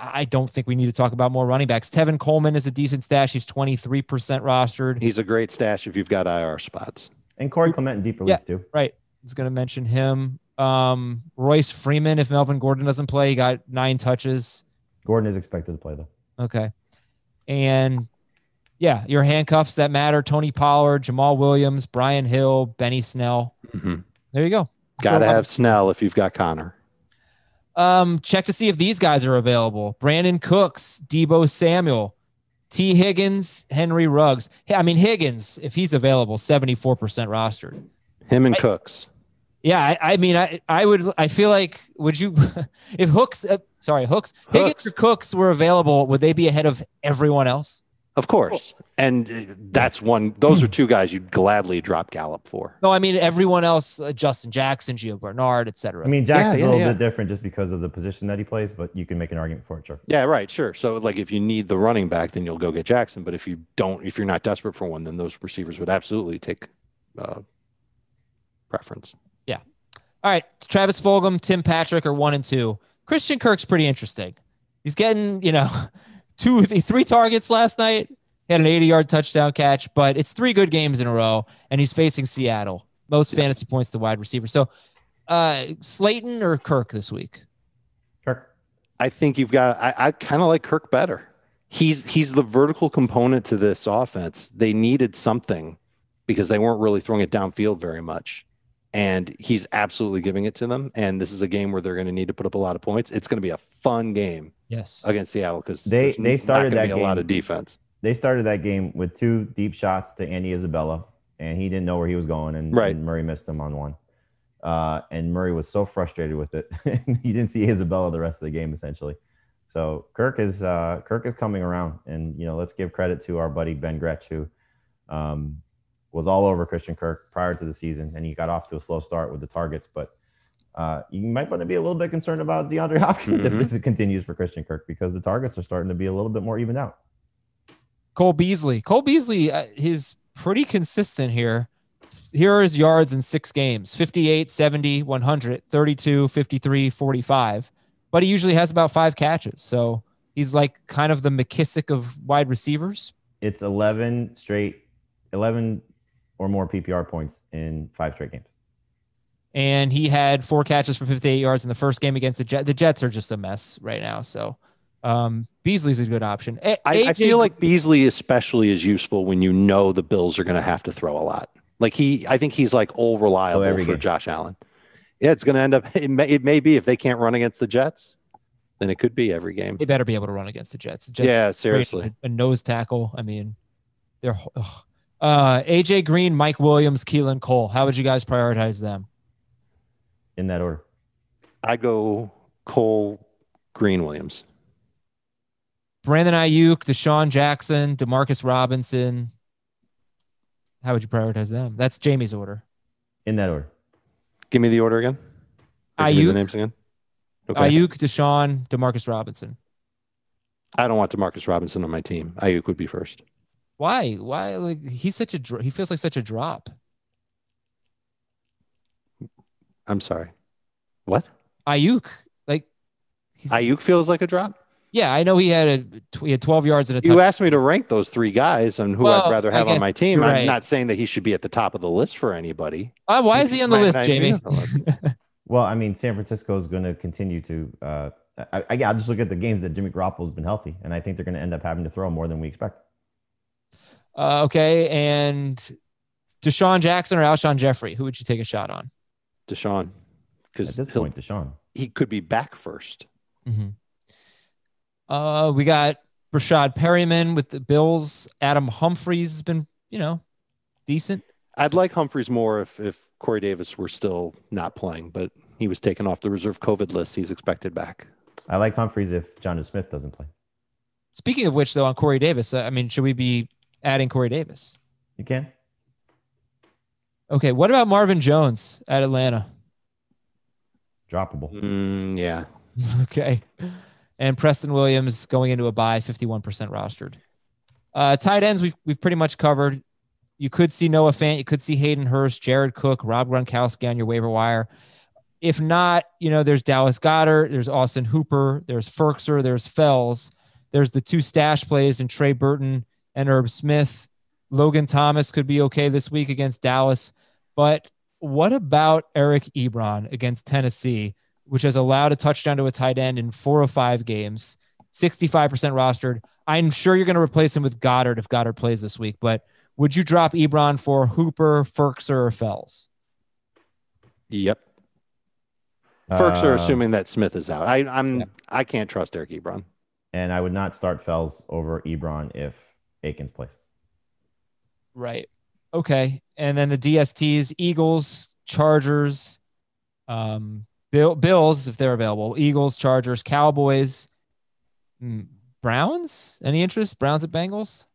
I don't think we need to talk about more running backs. Tevin Coleman is a decent stash. He's 23% rostered. He's a great stash if you've got IR spots. And Corey Clement in deeper leagues too. Right. I was going to mention him. Um, Royce Freeman, if Melvin Gordon doesn't play, he got nine touches. Gordon is expected to play though. Okay. And yeah, your handcuffs that matter Tony Pollard, Jamaal Williams, Brian Hill, Benny Snell. hmm There you go. Got to have Snell if you've got Conner. Um, check to see if these guys are available. Brandin Cooks, Deebo Samuel, Tee Higgins, Henry Ruggs. Hey, I mean Higgins, if he's available, 74% rostered. Him and I- Cooks. Yeah, I, I mean, I, I would, I feel like, would you, if Hooks, uh, sorry, Hooks, Higgins Hooks. or Cooks were available, would they be ahead of everyone else? Of course. And uh, that's one, those are two guys you'd gladly drop Gallup for. No, I mean everyone else, uh, Justin Jackson, Gio Bernard, et cetera. I mean, Jackson's yeah, a little yeah. bit different just because of the position that he plays, but you can make an argument for it, sure. Yeah, right. Sure. So, like, if you need the running back, then you'll go get Jackson. But if you don't, if you're not desperate for one, then those receivers would absolutely take uh, preference. Yeah. All right, Travis Fulgham, Tim Patrick are one and two. Christian Kirk's pretty interesting. He's getting, you know, two, three targets last night. He had an 80 yard touchdown catch, but it's three good games in a row, and he's facing Seattle. Most fantasy points to wide receiver. So, uh, Slayton or Kirk this week? Kirk. I think you've got. I, I kind of like Kirk better. He's he's the vertical component to this offense. They needed something because they weren't really throwing it downfield very much, and he's absolutely giving it to them. And this is a game where they're going to need to put up a lot of points. It's going to be a fun game Yes. against Seattle because They- they started that game, a lot game- of defense. They started that game with two deep shots to Andy Isabella, and he didn't know where he was going, and, Right. and Murray missed him on one. Uh, and Murray was so frustrated with it, he didn't see Isabella the rest of the game essentially. So Kirk is uh, Kirk is coming around, and you know let's give credit to our buddy Ben Gretch who um, was all over Christian Kirk prior to the season, and he got off to a slow start with the targets, but. Uh, you might want to be a little bit concerned about DeAndre Hopkins if Mhm. this continues for Christian Kirk because the targets are starting to be a little bit more evened out. Cole Beasley. Cole Beasley uh, is pretty consistent here. Here are his yards in six games 58, 70, 100, 32, 53, 45. But he usually has about five catches. So he's like kind of the McKissic of wide receivers. it's 11 straight 11 or more ppr points in five straight games And he had four catches for 58 yards in the first game against the Jets. The Jets are just a mess right now. So um, Beasley's a good option. A- I, I AJ feel like Beasley especially is useful when you know the Bills are going to have to throw a lot. Like he, I think he's like all reliable Oh, for game. Josh Allen. Yeah, it's going to end up. It may, it may be if they can't run against the Jets, then it could be every game. they better be able to run against the Jets. The Jets yeah, seriously. A, a nose tackle. I mean, they're ugh. uh, AJ Green, Mike Williams, Keelan Cole. How would you guys prioritize them? In that order. I go Cole Green Williams. Brandon Aiyuk, DeSean Jackson, Demarcus Robinson. How would you prioritize them? That's Jamie's order. In that order. Give me the order again. Or give the names again. Okay. Aiyuk, DeSean, Demarcus Robinson. I don't want Demarcus Robinson on my team. Aiyuk would be first. Why? Why? Like he's such a. dr- He feels like such a drop. I'm sorry. What? Aiyuk, like he's. Aiyuk feels like a drop. yeah, I know he had a. He had 12 yards at a You touch. asked me to rank those three guys and who Well, I'd rather have on my team. you're I'm not saying that he should be at the top of the list for anybody. Uh, why is he on the list, Jamie? on the list. Well, I mean, San Francisco is going to continue to. Uh, I, I, I just look at the games that Jimmy Garoppolo's been healthy, and I think they're going to end up having to throw more than we expect. Uh, okay, and DeSean Jackson or Alshon Jeffery, who would you take a shot on? DeSean, because At because this point, DeSean. he could be back first. Mm-hmm. Uh, we got Rashad Perriman with the Bills. Adam Humphries has been, you know, decent. I'd like Humphries more if if Corey Davis were still not playing, but he was taken off the reserve COVID list. He's expected back. I like Humphreys if Jonnu Smith doesn't play. Speaking of which, though, on Corey Davis, uh, I mean, should we be adding Corey Davis? You can. Okay, what about Marvin Jones at Atlanta? Droppable. Mm, yeah, Okay. And Preston Williams going into a bye, 51% rostered. Uh, tight ends, we've, we've pretty much covered. You could see Noah Fant. You could see Hayden Hurst, Jared Cook, Rob Gronkowski on your waiver wire. If not, you know, there's Dallas Goedert, there's Austin Hooper, there's Firkser, there's Fells, there's the two stash plays in Trey Burton and Irv Smith. Logan Thomas could be okay this week against Dallas. But what about Eric Ebron against Tennessee? which has allowed a touchdown to a tight end in four of five games, 65% rostered. I'm sure you're going to replace him with Goedert if Goedert plays this week, but would you drop Ebron for Hooper, Firkser, or Fells? yep. First are Uh, assuming that Smith is out. I, I'm Yeah. I can't trust Eric Ebron. And I would not start Fells over Ebron if Akins plays. Right. Okay. And then the DSTs, Eagles, Chargers, um, Bill, Bills, if they're available, Eagles, Chargers, Cowboys, mm, Browns. Any interest? Browns at Bengals?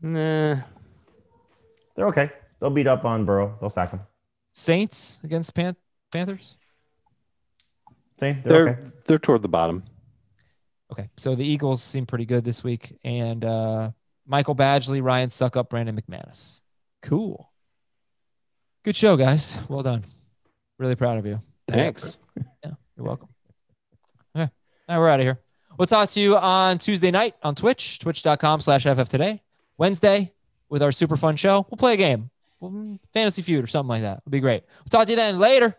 Nah. They're okay. They'll beat up on Burrow. They'll sack him. Saints against Pan- Panthers? Same. They're, They're okay. they're toward the bottom. Okay, so the Eagles seem pretty good this week, and uh, Michael Badgley, Ryan Succop, Brandon McManus. Cool. Good show, guys. Well done. Really proud of you. Thanks. Yeah, you're welcome. Okay, now we're out of here. We'll talk to you on Tuesday night on Twitch, twitch.com slash FF today. Wednesday with our super fun show. We'll play a game, mm, Fantasy Feud or something like that. It'll be great. We'll talk to you then later.